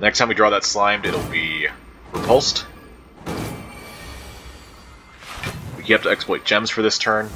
Next time we draw that slimed, it'll be repulsed. We have to exploit gems for this turn.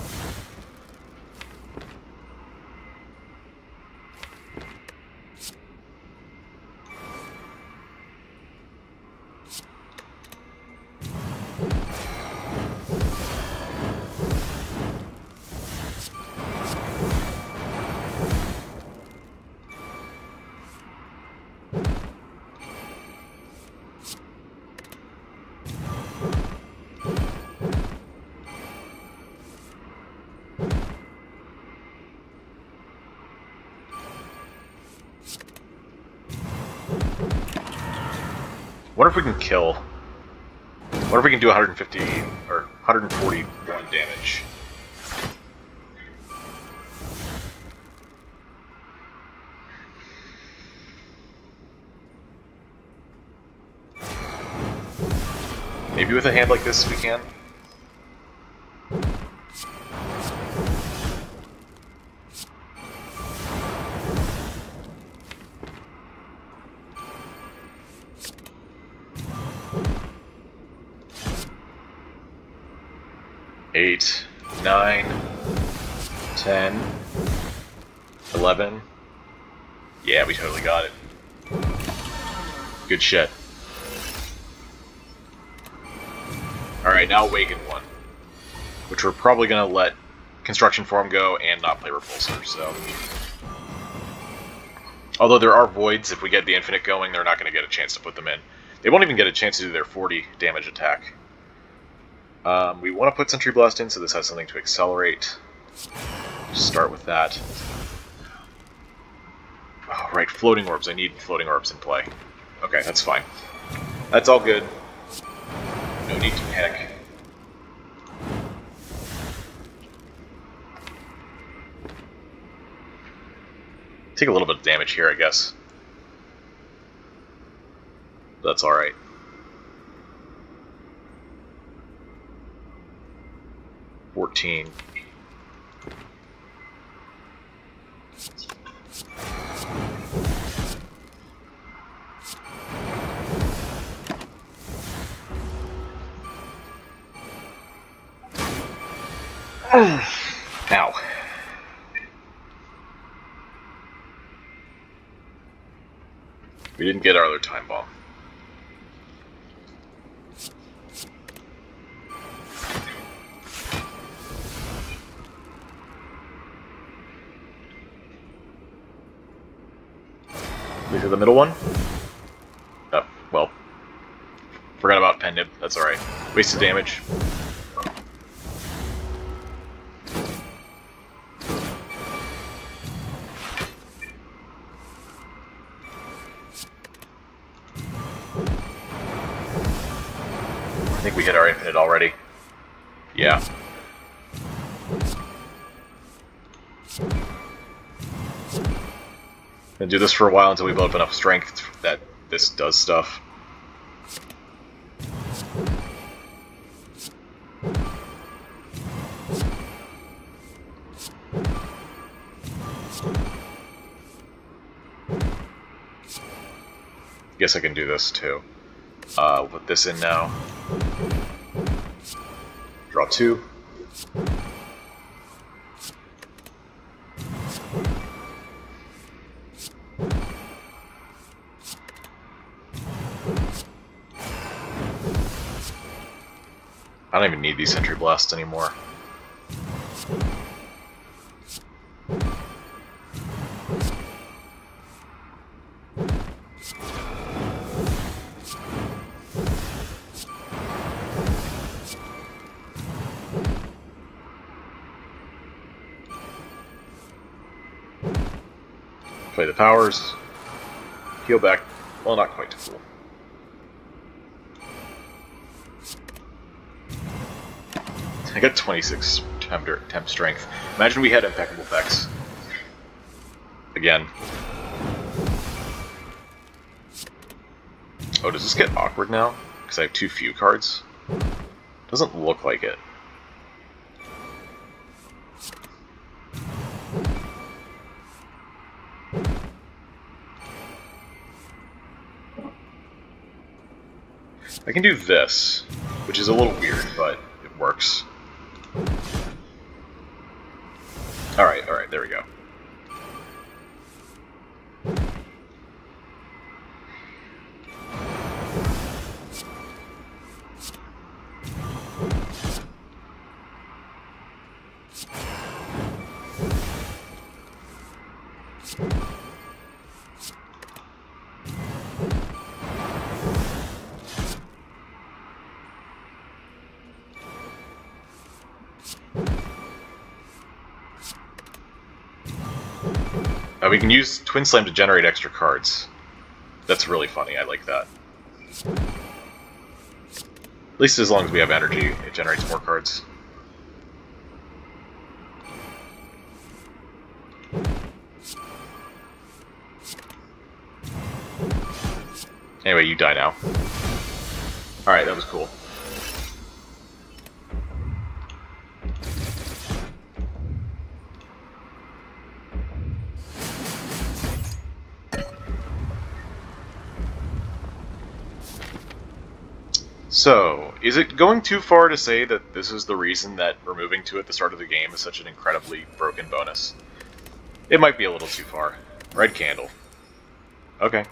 Do 150 or 141 damage? Maybe with a hand like this we can. Eight, nine, ten, eleven. Yeah, we totally got it. Good shit. Alright, now Awakened One. Which we're probably going to let Construction Form go and not play Repulsor, so... Although there are Voids, if we get the Infinite going, they're not going to get a chance to put them in. They won't even get a chance to do their 40 damage attack. Um, we want to put Sentry Blast in, so this has something to accelerate. Start with that. Oh, right, Floating Orbs. I need Floating Orbs in play. Okay, that's fine. That's all good. no need to panic. Take a little bit of damage here, I guess. That's alright. Fourteen. Ow. We didn't get our other time bomb. To the middle one? Oh, well. Forgot about Pendant. That's alright. Wasted damage. Do this for a while until we build up enough strength that this does stuff. Guess I can do this too. Uh, we'll put this in now. Draw two. Need these Sentry Blasts anymore. Play the powers. Heal back. Well, not quite to full. I got 26 temp, temp strength. Imagine we had impeccable Vex. Again. Oh, does this get awkward now? Because I have too few cards? Doesn't look like it. I can do this, which is a little weird, but can use Twin Slam to generate extra cards. That's really funny, I like that. At least as long as we have energy, it generates more cards. Anyway, you die now. Alright, that was cool. So, is it going too far to say that this is the reason that removing two at the start of the game is such an incredibly broken bonus? It might be a little too far. Red candle. Okay.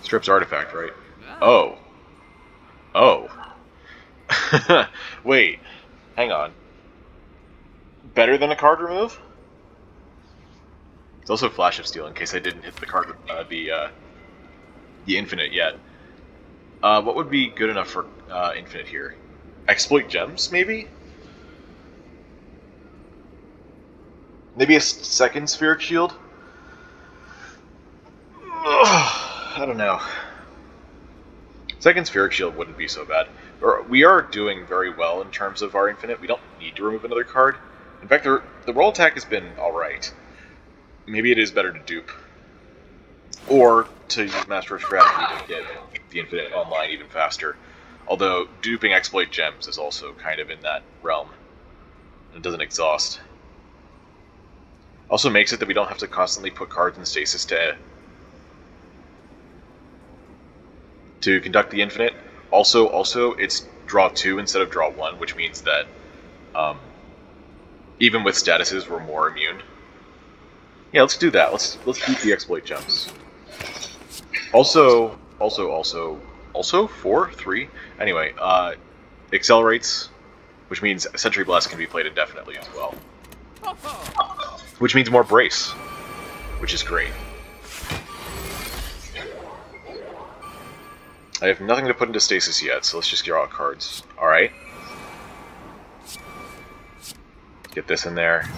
Strips artifact, right? Oh. Oh. Wait. Hang on. Better than a card remove? It's also Flash of Steel in case I didn't hit the card, uh, the, uh, the infinite yet. Uh, what would be good enough for uh, Infinite here? Exploit gems, maybe? Maybe a second Spheric Shield? Ugh, I don't know. Second Spheric Shield wouldn't be so bad. We are doing very well in terms of our Infinite. We don't need to remove another card. In fact, the, the roll attack has been alright. Maybe it is better to dupe. Or to use Master of Strategy to get the Infinite online even faster. Although, duping Exploit Gems is also kind of in that realm. It doesn't exhaust. Also makes it that we don't have to constantly put cards in stasis to to conduct the infinite. Also, also it's draw two instead of draw one, which means that um, even with statuses, we're more immune. Yeah, let's do that. Let's let's keep the exploit gems. Also, also, also, also four, three. Anyway, uh, accelerates, which means Sentry Blast can be played indefinitely as well. Which means more brace, which is great. I have nothing to put into stasis yet, so let's just draw out cards. Alright. Get this in there.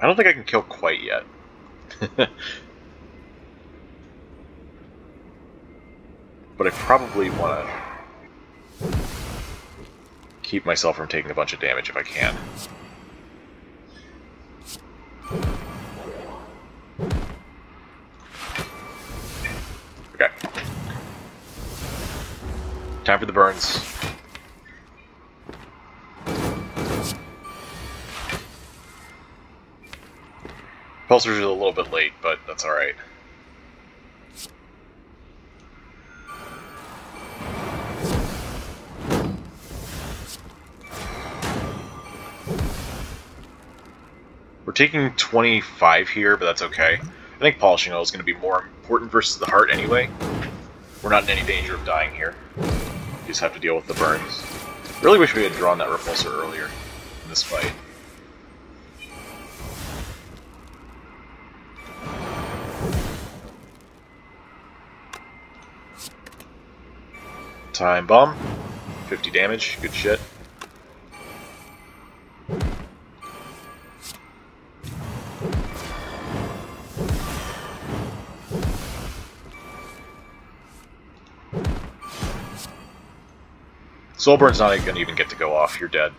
I don't think I can kill quite yet. but I probably want to keep myself from taking a bunch of damage if I can. Okay. Time for the burns. Pulsers are a little bit late, but that's alright. We're taking 25 here, but that's okay. I think Polishing Oil is going to be more important versus the heart anyway. We're not in any danger of dying here. We just have to deal with the burns. Really wish we had drawn that repulsor earlier in this fight. Time bomb. 50 damage, good shit. Soulburn's not going to even get to go off. You're dead.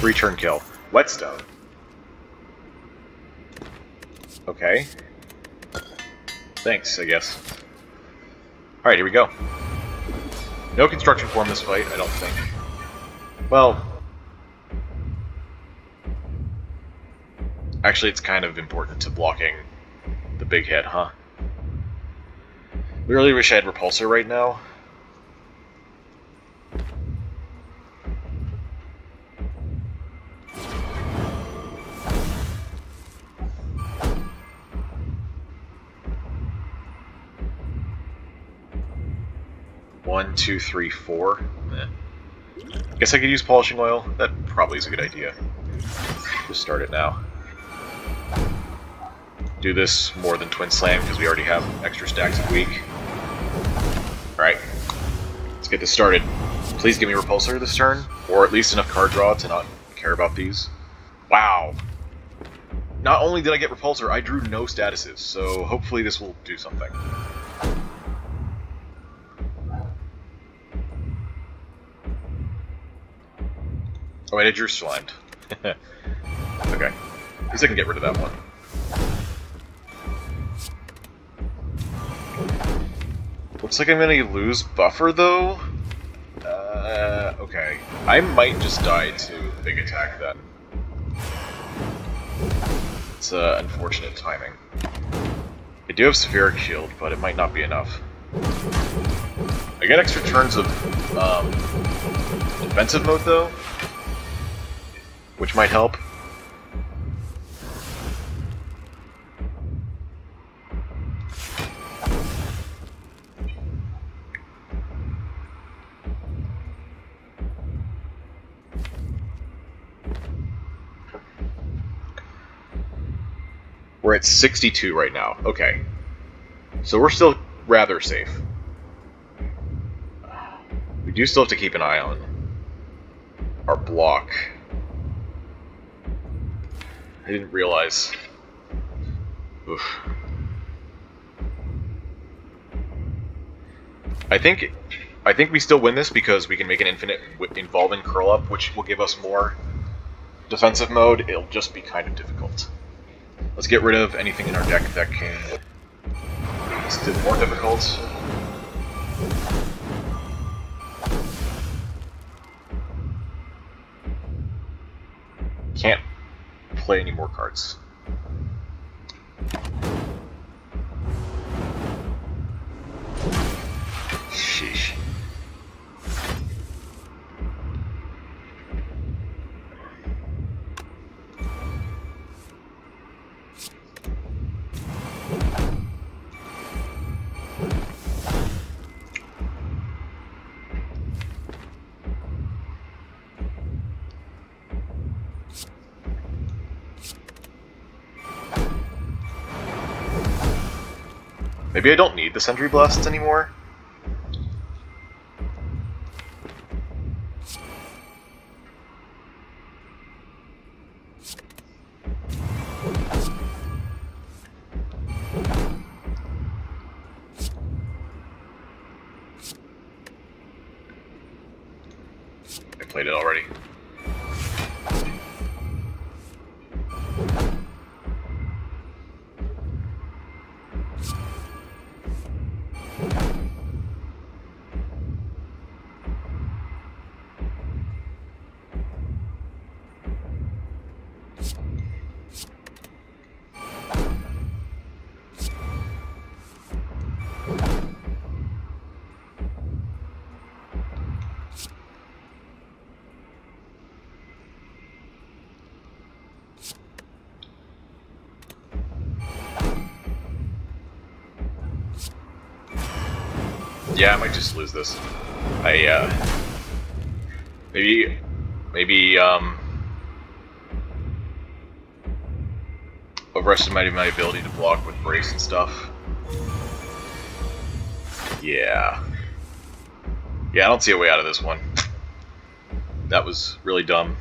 Return kill. Whetstone. Okay. Thanks, I guess. Alright, here we go. No construction form this fight, I don't think. Well... Actually, it's kind of important to blocking the big head, huh? We really wish I had Repulsor right now. One, two, three, four. Eh. Guess I could use polishing oil. That probably is a good idea. Just start it now. Do this more than Twin Slam because we already have extra stacks of weak. Alright. Let's get this started. Please give me Repulsor this turn, or at least enough card draw to not care about these. Wow. Not only did I get Repulsor, I drew no statuses, so hopefully this will do something. Oh I drew slimed. okay. At least I can get rid of that one. Looks like I'm gonna lose buffer though. Uh, okay. I might just die to big attack then. It's uh, unfortunate timing. I do have Spheric Shield, but it might not be enough. I get extra turns of um, defensive mode though, which might help. We're at 62 right now. Okay. So we're still rather safe. We do still have to keep an eye on our block. I didn't realize. Oof. I think I think we still win this because we can make an infinite involving curl up, which will give us more defensive mode. It'll just be kind of difficult. Let's get rid of anything in our deck that can it more difficult. Can't play any more cards. Sheesh. Maybe I don't need the Sentry Blasts anymore? I played it already. Yeah, I might just lose this. I, uh... Maybe... Maybe, um... Overestimated my ability to block with brace and stuff. Yeah. Yeah, I don't see a way out of this one. That was really dumb.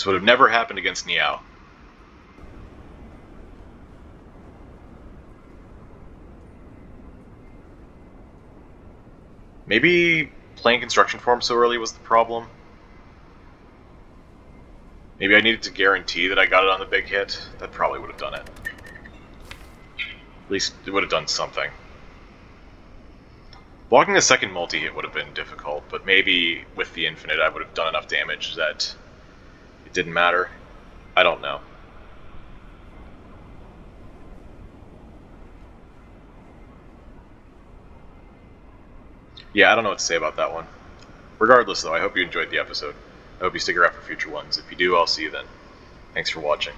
This would have never happened against Niao. Maybe playing construction form so early was the problem. Maybe I needed to guarantee that I got it on the big hit. That probably would have done it. At least it would have done something. Blocking a second multi-hit would have been difficult, but maybe with the infinite I would have done enough damage that it didn't matter. I don't know. Yeah, I don't know what to say about that one. Regardless, though, I hope you enjoyed the episode. I hope you stick around for future ones. If you do, I'll see you then. Thanks for watching.